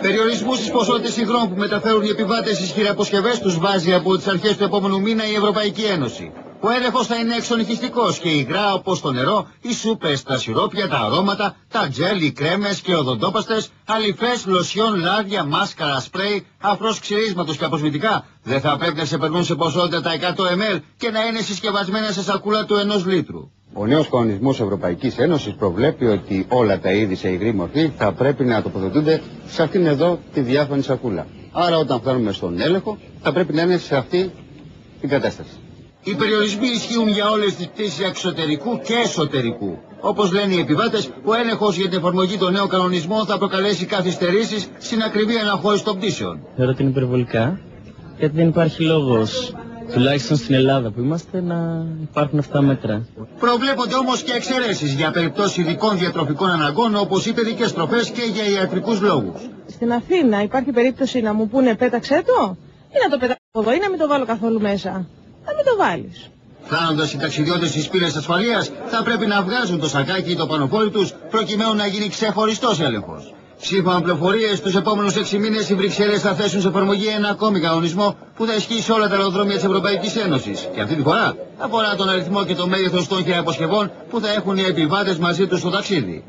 Περιορισμούς στι ποσότητε υγρών που μεταφέρουν οι επιβάτες στις χειραποσκευές τους βάζει από τις αρχές του επόμενου μήνα η Ευρωπαϊκή Ένωση. Ο έλεγχος θα είναι εξονυχιστικός και υγρά όπως το νερό, οι σούπες, τα σιρόπια, τα αρώματα, τα τζέλ, οι κρέμες και οδοντόπαστες, αλυφές, λοσιόν, λάδια, μάσκαρα, σπρέι, αφρός ξυρίσματος και αποσμητικά δεν θα πρέπει να σε περνούν σε ποσότητα τα 100 ml και να είναι συσκευασμένα σε σακούλα του ενός λίτρου. Ο νέος κανονισμός Ευρωπαϊκής Ένωσης προβλέπει ότι όλα τα είδη σε υγρή μορφή θα πρέπει να τοποθετούνται σε αυτήν εδώ τη διάφανη σακούλα. Άρα όταν φτάνουμε στον έλεγχο θα πρέπει να είναι σε αυτή την κατάσταση. Οι περιορισμοί ισχύουν για όλες τις πτήσεις εξωτερικού και εσωτερικού. Όπως λένε οι επιβάτες, ο έλεγχος για την εφαρμογή των νέων κανονισμών θα προκαλέσει καθυστερήσεις στην ακριβή αναχώρηση των πτήσεων. Θεωρώ ότι είναι υπερβολικά, γιατί δεν υπάρχει λόγος τουλάχιστον στην Ελλάδα που είμαστε, να υπάρχουν αυτά μέτρα. Προβλέπονται όμως και εξαιρέσεις για περιπτώσεις ειδικών διατροφικών αναγκών, όπως οι παιδικές τροφές και για ιατρικούς λόγους. Στην Αθήνα υπάρχει περίπτωση να μου πούνε πέταξέ το ή να το πετάξω εδώ ή να μην το βάλω καθόλου μέσα να μην το βάλεις. Φτάνοντα οι ταξιδιώτες στι πύλες ασφαλείας, θα πρέπει να βγάζουν το σακάκι ή το πανοπόλι τους προκειμένου να γίνει ξεχωριστός έλεγχος. Σύμφωνα με πληροφορίες, τους επόμενους 6 μήνες οι Βρυξέλλες θα θέσουν σε εφαρμογή ένα ακόμη κανονισμό που θα ισχύει σε όλα τα αεροδρόμια της Ευρωπαϊκής Ένωσης. Και αυτή τη φορά αφορά τον αριθμό και το μέγεθος των χειραποσκευών που θα έχουν οι επιβάτες μαζί τους στο ταξίδι.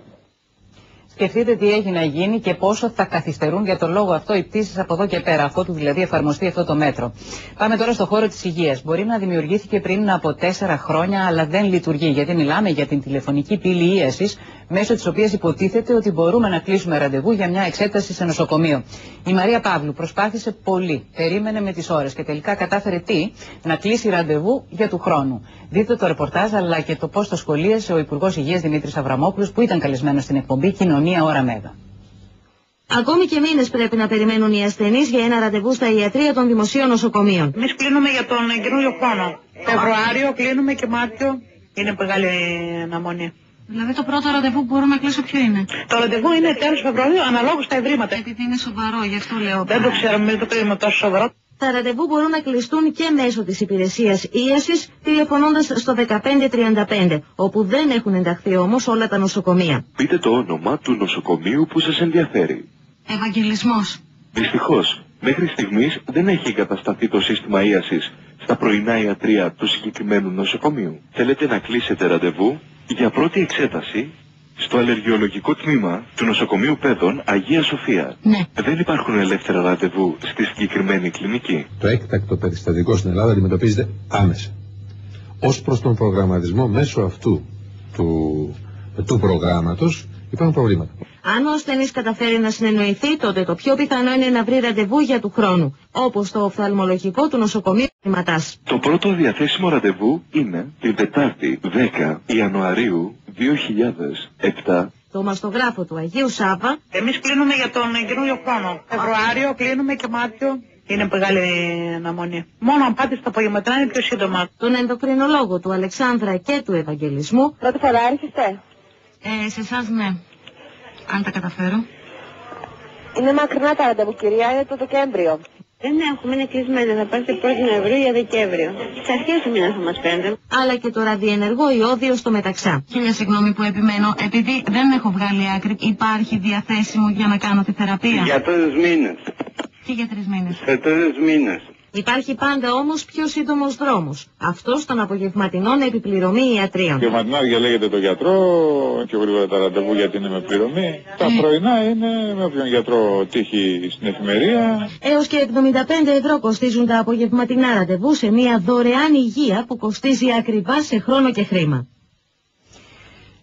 Σκεφτείτε τι έχει να γίνει και πόσο θα καθυστερούν για τον λόγο αυτό οι πτήσεις από εδώ και πέρα, αφού του δηλαδή εφαρμοστεί αυτό το μέτρο. Πάμε τώρα στο χώρο της υγείας. Μπορεί να δημιουργήθηκε πριν από τέσσερα χρόνια, αλλά δεν λειτουργεί. Γιατί μιλάμε για την τηλεφωνική πύλη ίασης, μέσω της οποίας υποτίθεται ότι μπορούμε να κλείσουμε ραντεβού για μια εξέταση σε νοσοκομείο. Η Μαρία Παύλου προσπάθησε πολύ, περίμενε με τις ώρες και τελικά κατάφερε τι, να κλείσει ραντεβού για του χρόνου. Δείτε το ρεπορτάζ αλλά και το πώς το σχολίασε ο Υπουργός Υγείας Δημήτρης Αβραμόπουλος που ήταν καλεσμένος στην εκπομπή Κοινωνία Ώρα Μέγα. Ακόμη και μήνες πρέπει να περιμένουν οι ασθενείς για ένα ραντεβού στα ιατρία των δημοσίων νοσοκομείων. Εμείς κλείνουμε για τον καινούριο χρόνο. Φεβρουάριο κλείνουμε και Μάρτιο Είναι μεγάλη αναμονή. Δηλαδή το πρώτο ραντεβού που μπορώ να κλείσω ποιο είναι; Το ραντεβού είναι τέλος Φεβρουαρίου αναλόγως τα ευρήματα. Επειδή είναι σοβαρό, γι' αυτό λέω. Δεν το ξέρω, μην το κρίνουμε τόσο σοβαρό. Τα ραντεβού μπορούν να κλειστούν και μέσω της υπηρεσίας ίασης τηλεφωνώντας στο 1535, όπου δεν έχουν ενταχθεί όμως όλα τα νοσοκομεία. Πείτε το όνομα του νοσοκομείου που σας ενδιαφέρει. Ευαγγελισμός. Δυστυχώς, μέχρι στιγμής δεν έχει εγκατασταθεί το σύστημα ίασης στα πρωινά ιατρία του συγκεκριμένου νοσοκομείου. Θέλετε να κλείσετε ραντεβού για πρώτη εξέταση; Στο αλλεργιολογικό τμήμα του νοσοκομείου Πέδων Αγία Σοφία. Ναι. Δεν υπάρχουν ελεύθερα ραντεβού στη συγκεκριμένη κλινική. Το έκτακτο περιστατικό στην Ελλάδα αντιμετωπίζεται άμεσα. Ως προς τον προγραμματισμό μέσω αυτού του, του προγράμματος υπάρχουν προβλήματα. Αν ο ασθενής καταφέρει να συνεννοηθεί, τότε το πιο πιθανό είναι να βρει ραντεβού για του χρόνου, όπως το οφθαλμολογικό του νοσοκομείου Ματάς. Το πρώτο διαθέσιμο ραντεβού είναι την Τετάρτη 10 Ιανουαρίου 2007 Το μαστογράφο του Αγίου Σάβα Εμείς κλείνουμε για τον καινούριο χρόνο. Φεβρουάριο κλείνουμε και Μάρτιο. Είναι μεγάλη αναμονή. Μόνο αν πάτε στο απογευματινά είναι πιο σύντομα. τον ενδοκρινολόγο του Αλεξάνδρα και του Ευαγγελισμού. Πρώτη φορά έρχεστε; Ε, σε εσάς ναι. Αν τα καταφέρω. Είναι μακρινά τα ραντεβού, κυρία, είναι το Δεκέμβριο. Δεν έχουμε, είναι κλεισμένο. Θα πάτε 1η Νοεμβρίου για Δεκέμβριο. Σε αρχές του μήνα θα μας πέντε. Αλλά και το ραδιενεργό ιόδιο στο μεταξά. Χίλια συγγνώμη που επιμένω, επειδή δεν έχω βγάλει άκρη, υπάρχει διαθέσιμο για να κάνω τη θεραπεία. Για τρεις μήνες. Και για τρεις μήνες; Σε τρεις μήνες. Υπάρχει πάντα όμως πιο σύντομος δρόμος. Αυτός των απογευματινών επιπληρωμή ιατρίων. Και ματινά διαλέγετε τον γιατρό, πιο γρήγορα τα ραντεβού γιατί είναι με πληρωμή. Τα πρωινά είναι με όποιον γιατρό τύχει στην εφημερία. Έως και 75 ευρώ κοστίζουν τα απογευματινά ραντεβού σε μια δωρεάν υγεία που κοστίζει ακριβά σε χρόνο και χρήμα.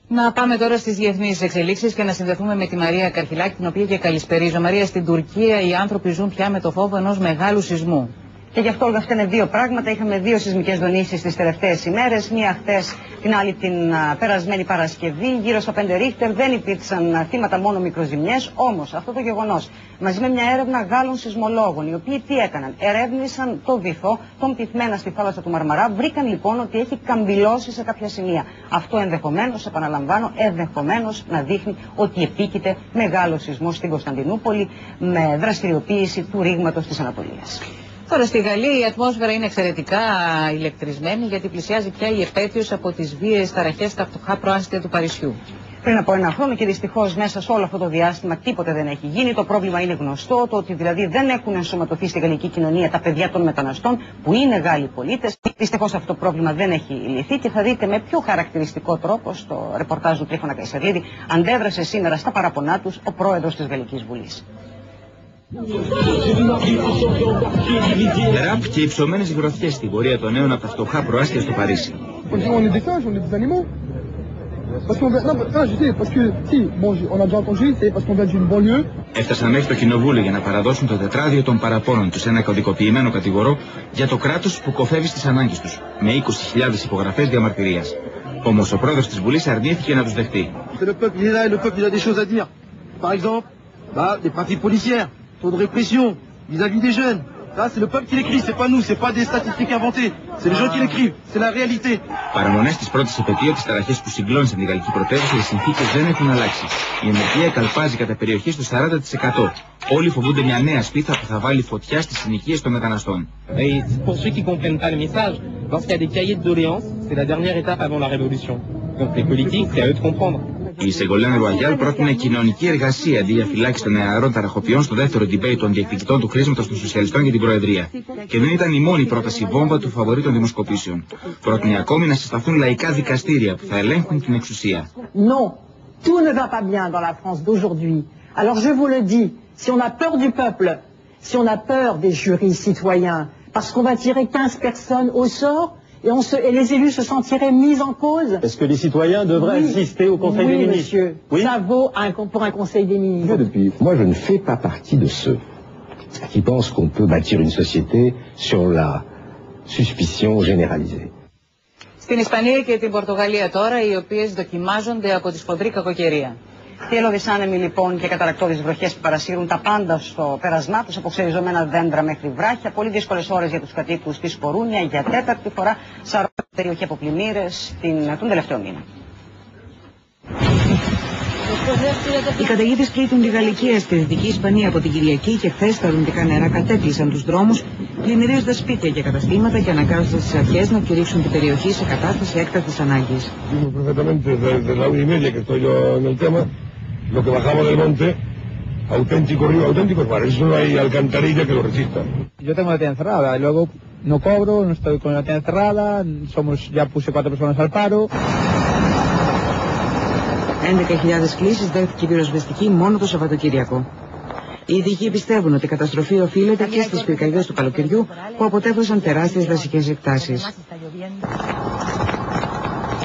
Να πάμε τώρα στις διεθνείς εξελίξεις και να συνδεθούμε με τη Μαρία Καρχιλάκη, την οποία και καλησπερίζω. Μαρία, στην Τουρκία οι άνθρωποι ζουν πια με το φόβο ενός μεγάλου σεισμού. Και γι' αυτό όλα αυτά είναι δύο πράγματα. Είχαμε δύο σεισμικές δονήσεις τις τελευταίες ημέρες. Μία χθες, την άλλη την α, περασμένη Παρασκευή. Γύρω στα 5 ρίχτερ δεν υπήρξαν α, θύματα μόνο μικροζημιές. Όμως αυτό το γεγονός μαζί με μια έρευνα Γάλλων σεισμολόγων, οι οποίοι τι έκαναν; Ερεύνησαν το βυθό των πυθμένα στη θάλασσα του Μαρμαρά. Βρήκαν λοιπόν ότι έχει καμπυλώσει σε κάποια σημεία. Αυτό ενδεχομένως, επαναλαμβάνω, ενδεχομένως να δείχνει ότι επίκειται μεγάλος σεισμός στην Κωνσταντινούπολη με δραστηριοποίηση του ρήγματος της Ανατολίας. Τώρα στη Γαλλία η ατμόσφαιρα είναι εξαιρετικά ηλεκτρισμένη γιατί πλησιάζει πια η επέτειος από τις βίαιες ταραχές στα φτωχά προάστια του Παρισιού. Πριν από ένα χρόνο και δυστυχώς μέσα σε όλο αυτό το διάστημα τίποτε δεν έχει γίνει. Το πρόβλημα είναι γνωστό, το ότι δηλαδή δεν έχουν ενσωματωθεί στη γαλλική κοινωνία τα παιδιά των μεταναστών που είναι Γάλλοι πολίτες. Δυστυχώς αυτό το πρόβλημα δεν έχει λυθεί και θα δείτε με πιο χαρακτηριστικό τρόπο στο ρεπορτάζ του Τρίφωνα Καϊσερλίδη αντέδρασε σήμερα στα παραπονά τους ο πρόεδρος της Γαλλικής Βουλής. Ραπ και υψωμένες γροθιές στην πορεία των νέων από τα φτωχά προάστια στο Παρίσι. On dit on est des singes, on est des animaux. Parce qu'on vient... Non, non, je sais, parce que si, bon, j- on a déjà entendu, c'est parce qu'on vient d'une banlieue. Έφτασαν μέχρι το κοινοβούλιο για να παραδώσουν το τετράδιο των παραπώνων τους σε ένα κωδικοποιημένο κατηγορό για το κράτος που κοφεύει στις ανάγκες τους, με 20.000 υπογραφές διαμαρτυρίας. Όμως ο πρόεδρος της Βουλής αρνήθηκε να τους δεχτεί. C'est le peuple, il est là et le peuple, il a des choses à dire. Par exemple, bah, des pratiques policières, taux de répression vis-à-vis des jeunes. Là, c'est le peuple qui l'écrit, c'est pas nous, c'est pas des statistiques inventées. C'est les gens qui l'écrivent, c'est la réalité. Παραμονές της πρώτης επαιτίου της ταραχής που συγκλώνησαν την γαλλική πρωτεύουσα, οι συνθήκες δεν έχουν αλλάξει. Η ενεργεία καλπάζει κατά περιοχή στο 40%. Όλοι φοβούνται μια νέα σπίθα που θα βάλει φωτιά στις συνοικίες των μεταναστών. Et pour ceux qui ne comprennent pas le message, lorsqu'il y a des cahiers de doléances, c'est la dernière étape avant la révolution. Donc les politiques, c'est à eux de comprendre. Η Σεγκολέν Ρουαγιάλ πρότεινε κοινωνική εργασία αντί για φυλάκιση των νεαρών ταραχοποιών στο δεύτερο debate των διεκδικητών του χρήσματος των σοσιαλιστών για την Προεδρία. Και δεν ήταν η μόνη πρόταση βόμβα του φαβορή των δημοσκοπήσεων. Πρότεινε ακόμη να συσταθούν λαϊκά δικαστήρια που θα ελέγχουν την εξουσία. Non, tout ne va pas bien dans la France d'aujourd'hui. Alors je vous le dis, si on a peur du peuple, si on a peur des jurys citoyens, parce qu'on va tirer 15 personnes au sort et, on se, et les élus se sentiraient mis en cause. Est-ce que les citoyens devraient Oui. assister au Conseil oui, des ministres monsieur. Ça vaut un, pour un Conseil des ministres. Depuis, moi, je ne fais pas partie de ceux qui pensent qu'on peut bâtir une société sur la suspicion généralisée. Στην Ισπανία και την Πορτογαλία τώρα, οι οποίες δοκιμάζονται από τη σφοδρή κακοκαιρία. Θύελωδες άνεμοι λοιπόν και καταρακτώδεις βροχές που παρασύρουν τα πάντα στο πέρασμά τους από ξεριζωμένα δέντρα μέχρι βράχια. Πολύ δύσκολες ώρες για τους κατοίκους της Κορούνια για τέταρτη φορά. Σαρώνουν περιοχή από πλημμύρες τον τελευταίο μήνα. Οι καταιγίδε πλήττουν τη Γαλλική στη Δυτική Ισπανία από την Κυριακή και χθε τα αρνητικά νερά κατέκλυσαν του δρόμου, πλημμυρίζοντα σπίτια και καταστήματα και αναγκάζοντα τι αρχέ να κηρύξουν την περιοχή σε κατάσταση έκτακτη ανάγκη. Auténtico río auténtico, para eso no hay alcantarilla que lo resista. Yo tengo la tienda cerrada, luego no cobro, no estoy con la tienda cerrada, somos, ya puse cuatro personas al paro. 11.000 κλήσεις δέχτηκε η πυροσβεστική μόνο το Σαββατοκύριακο. Οι ειδικοί πιστεύουν ότι η καταστροφή οφείλεται και στις πυρκαγιές του καλοκαιριού που αποτέφωσαν τεράστιες δασικές εκτάσεις.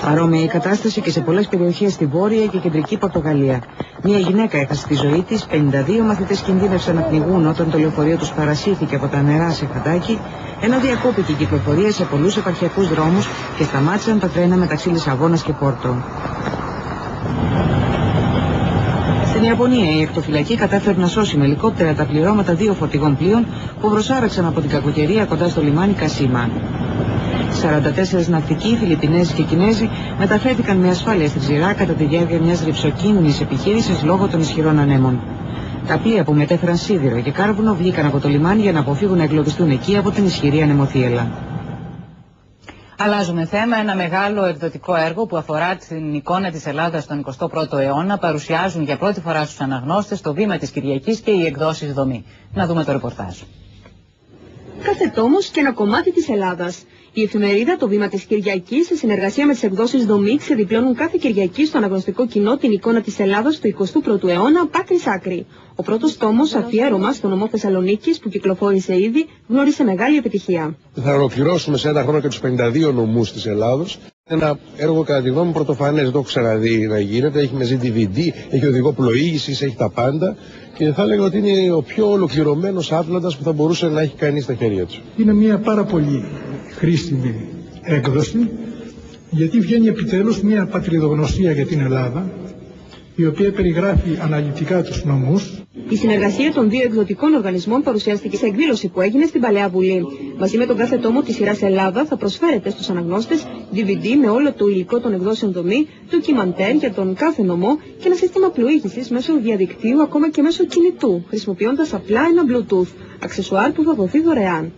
Παρόμοια η κατάσταση και σε πολλές περιοχές στη Βόρεια και Κεντρική Πορτογαλία. Μια γυναίκα έχασε τη ζωή της, 52 μαθητές κινδύνευσαν να πνιγούν όταν το λεωφορείο τους παρασύθηκε από τα νερά σε χαντάκι, ενώ διακόπηκε η κυκλοφορία σε πολλούς επαρχιακούς δρόμους και σταμάτησαν τα τρένα μεταξύ Λισαβόνας και Πόρτο. Στην Ιαπωνία η εκτοφυλακή κατάφερε να σώσει με ελικόπτερα τα πληρώματα δύο φορτηγών πλοίων που βροσάραξαν από την κακοκαιρία κοντά στο λιμάνι Κασίμα. 44 ναυτικοί, Φιλιππινέζοι και Κινέζοι μεταφέρθηκαν με ασφάλεια στη Ξηρά κατά τη διάρκεια μιας ρηψοκίνδυνης επιχείρησης λόγω των ισχυρών ανέμων. Τα πλοία που μετέφεραν σίδηρο και κάρβουνο βγήκαν από το λιμάνι για να αποφύγουν να εγκλωβιστούν εκεί από την ισχυρή ανεμοθύελα. Αλλάζουμε θέμα. Ένα μεγάλο εκδοτικό έργο που αφορά την εικόνα της Ελλάδας στον 21ο αιώνα παρουσιάζουν για πρώτη φορά στους αναγνώστες το βήμα της Κυριακής και οι εκδόσει δομή. Να δούμε το ρεπορτάζ. Κάθε τόμο και ένα κομμάτι της Ελλάδας. Η εφημερίδα Το Βήμα της Κυριακής, σε συνεργασία με τις εκδόσεις Δομή, ξεδιπλώνουν κάθε Κυριακή στο αναγνωστικό κοινό την εικόνα της Ελλάδα του 21ου αιώνα, πάκρι άκρη. Ο πρώτος τόμος, αφιέρωμα στο νομό Θεσσαλονίκης, που κυκλοφόρησε ήδη, γνώρισε μεγάλη επιτυχία. Θα ολοκληρώσουμε σε ένα χρόνο και τους 52 νομούς της Ελλάδος. Ένα έργο κατά τη γνώμη μου πρωτοφανές, δεν το έχω ξαναδεί να γίνεται. Έχει με DVD, έχει οδηγό πλοήγηση, έχει τα πάντα. Και θα έλεγα ότι είναι ο πιο ολοκληρωμένος άθλοντα που θα μπορούσε να έχει κανείς στα χέρια του. Είναι μια πάρα πολύ χρήσιμη έκδοση γιατί βγαίνει επιτέλους μια πατριδογνωσία για την Ελλάδα η οποία περιγράφει αναλυτικά τους νομούς. Η συνεργασία των δύο εκδοτικών οργανισμών παρουσιάστηκε σε εκδήλωση που έγινε στην Παλαιά Βουλή. Μαζί με τον κάθε τόμο της σειράς Ελλάδα θα προσφέρεται στους αναγνώστες DVD με όλο το υλικό των εκδόσεων δομή, ντοκιμαντέρ για τον κάθε νομό και ένα σύστημα πλοήγησης μέσω διαδικτύου ακόμα και μέσω κινητού, χρησιμοποιώντας απλά ένα Bluetooth, αξεσουάρ που θα δοθεί δωρεάν.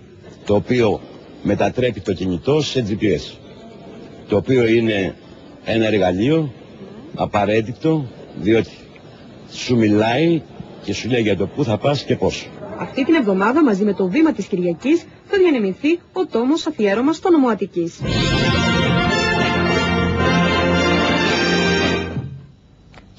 Το οποίο μετατρέπει το κινητό σε GPS. Το οποίο είναι ένα εργαλείο απαραίτητο διότι σου μιλάει και σου λέει για το πού θα πας και πώς. Αυτή την εβδομάδα μαζί με το βήμα της Κυριακής θα διανεμηθεί ο τόμος αφιέρωμας στο νομό Αττικής.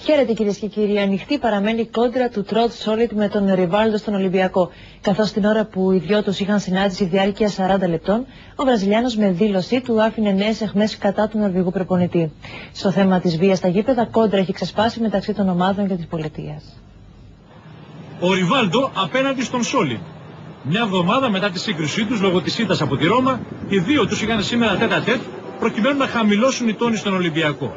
Χαίρετε κυρίες και κύριοι. Ανοιχτή παραμένει η κόντρα του Τρότ Σόλιτ με τον Ριβάλντο στον Ολυμπιακό. Καθώς την ώρα που οι δυο τους είχαν συνάντηση διάρκεια 40 λεπτών, ο Βραζιλιάνος με δήλωσή του άφηνε νέες εχμέ κατά του Νορβηγού προπονητή. Στο θέμα της βίας στα γήπεδα, κόντρα έχει ξεσπάσει μεταξύ των ομάδων και της πολιτείας. Ο Ριβάλντο απέναντι στον Σόλιτ. Μια εβδομάδα μετά τη σύγκρισή τους λόγω της ήττας από τη Ρώμα, οι δύο τους είχαν σήμερα τέτα τέτ προκειμένου να χαμηλώσουν οι τόνοι στον Ολυμπιακό.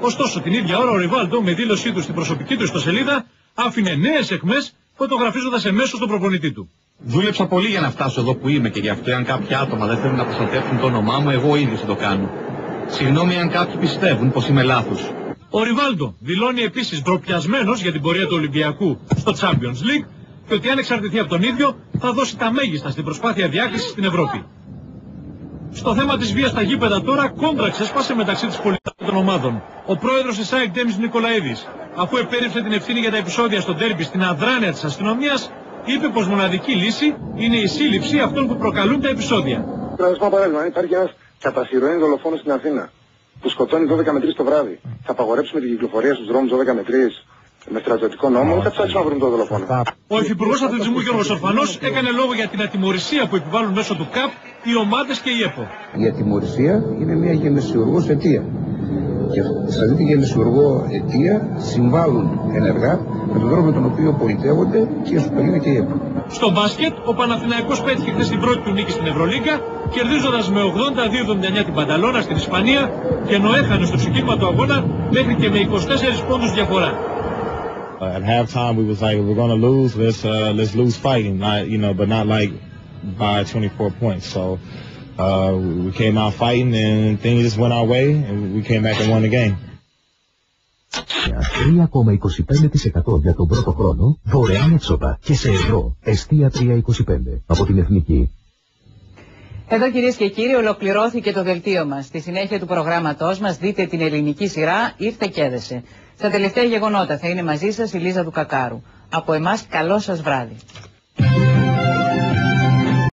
Ωστόσο, την ίδια ώρα ο Ριβάλντο με δήλωσή του στην προσωπική του ιστοσελίδα άφηνε νέες αιχμέ φωτογραφίζοντας εμέσως τον προπονητή του. Δούλεψα πολύ για να φτάσω εδώ που είμαι και γι' αυτό, αν κάποια άτομα δεν θέλουν να προστατεύσουν το όνομά μου, εγώ ίδιο θα το κάνω. Συγγνώμη αν κάποιοι πιστεύουν πως είμαι λάθος. Ο Ριβάλντο δηλώνει επίσης ντροπιασμένος για την πορεία του Ολυμπιακού στο Champions League και ότι αν εξαρτηθεί από τον ίδιο θα δώσει τα μέγιστα στην προσπάθεια διάκρισης στην Ευρώπη. Στο θέμα της βίας στα γήπεδα τώρα κόντρα ξέσπασε μεταξύ της πολιτικής των ομάδων. Ο πρόεδρος της ΑΕΚ Ντέμις Νικολαίδης, αφού επέριψε την ευθύνη για τα επεισόδια στον τέρμπι στην αδράνεια της αστυνομίας, είπε πως μοναδική λύση είναι η σύλληψη αυτών που προκαλούν τα επεισόδια. Να σας πω παράδειγμα, υπάρχει ένας κατασυρωήν δολοφόνος στην Αθήνα που σκοτώνει 12 με 3 το βράδυ. Θα απαγορέψουμε την κυκλοφορία στους δρόμους 12 με 3 με στρατιωτικό νόμο ή θα ψάξουμε να βρούμε τον δολοφόνο. Ο Υφυπουργός Αθλητισμού Γιώργος Ορφανός έκανε λόγο για την ατιμορρησία που επιβάλλουν μέσω του ΚΑΠ οι ομάδες και η ΕΠΟ. Η ατιμορρησία είναι μια γενεσιουργός αιτία. Και σε αυτή τη γενεσιουργό αιτία συμβάλλουν ενεργά με τον τρόπο με τον οποίο πολιτεύονται και η Σουπερλίγα και η ΕΠΟ. Στο μπάσκετ, ο Παναθηναϊκός πέτυχε χθες την πρώτη του νίκη στην Ευρωλίγκα, κερδίζοντας με 82-79 την Πανταλώνα στην Ισπανία και ενώ έχανε στο ξεκίνημα του αγώνα μέχρι και με 24 πόντους διαφορά. Uh, at halftime, we was like, if we're gonna lose, let's uh, let's lose fighting, not you know, but not like by 24 points. So uh, we came out fighting and things just went our way and we came back and won the game. 3,25% για τον πρώτο χρόνο, δωρεάν έξοδα και σε ευρώ. Εστία 3,25 από την Εθνική. Εδώ κυρίες και κύριοι ολοκληρώθηκε το δελτίο μας. Στη συνέχεια του προγράμματός μας δείτε την ελληνική σειρά «Ήρθε και έδεσε». Στα τελευταία γεγονότα θα είναι μαζί σας η Λίζα του Κακάρου. Από εμάς καλό σας βράδυ.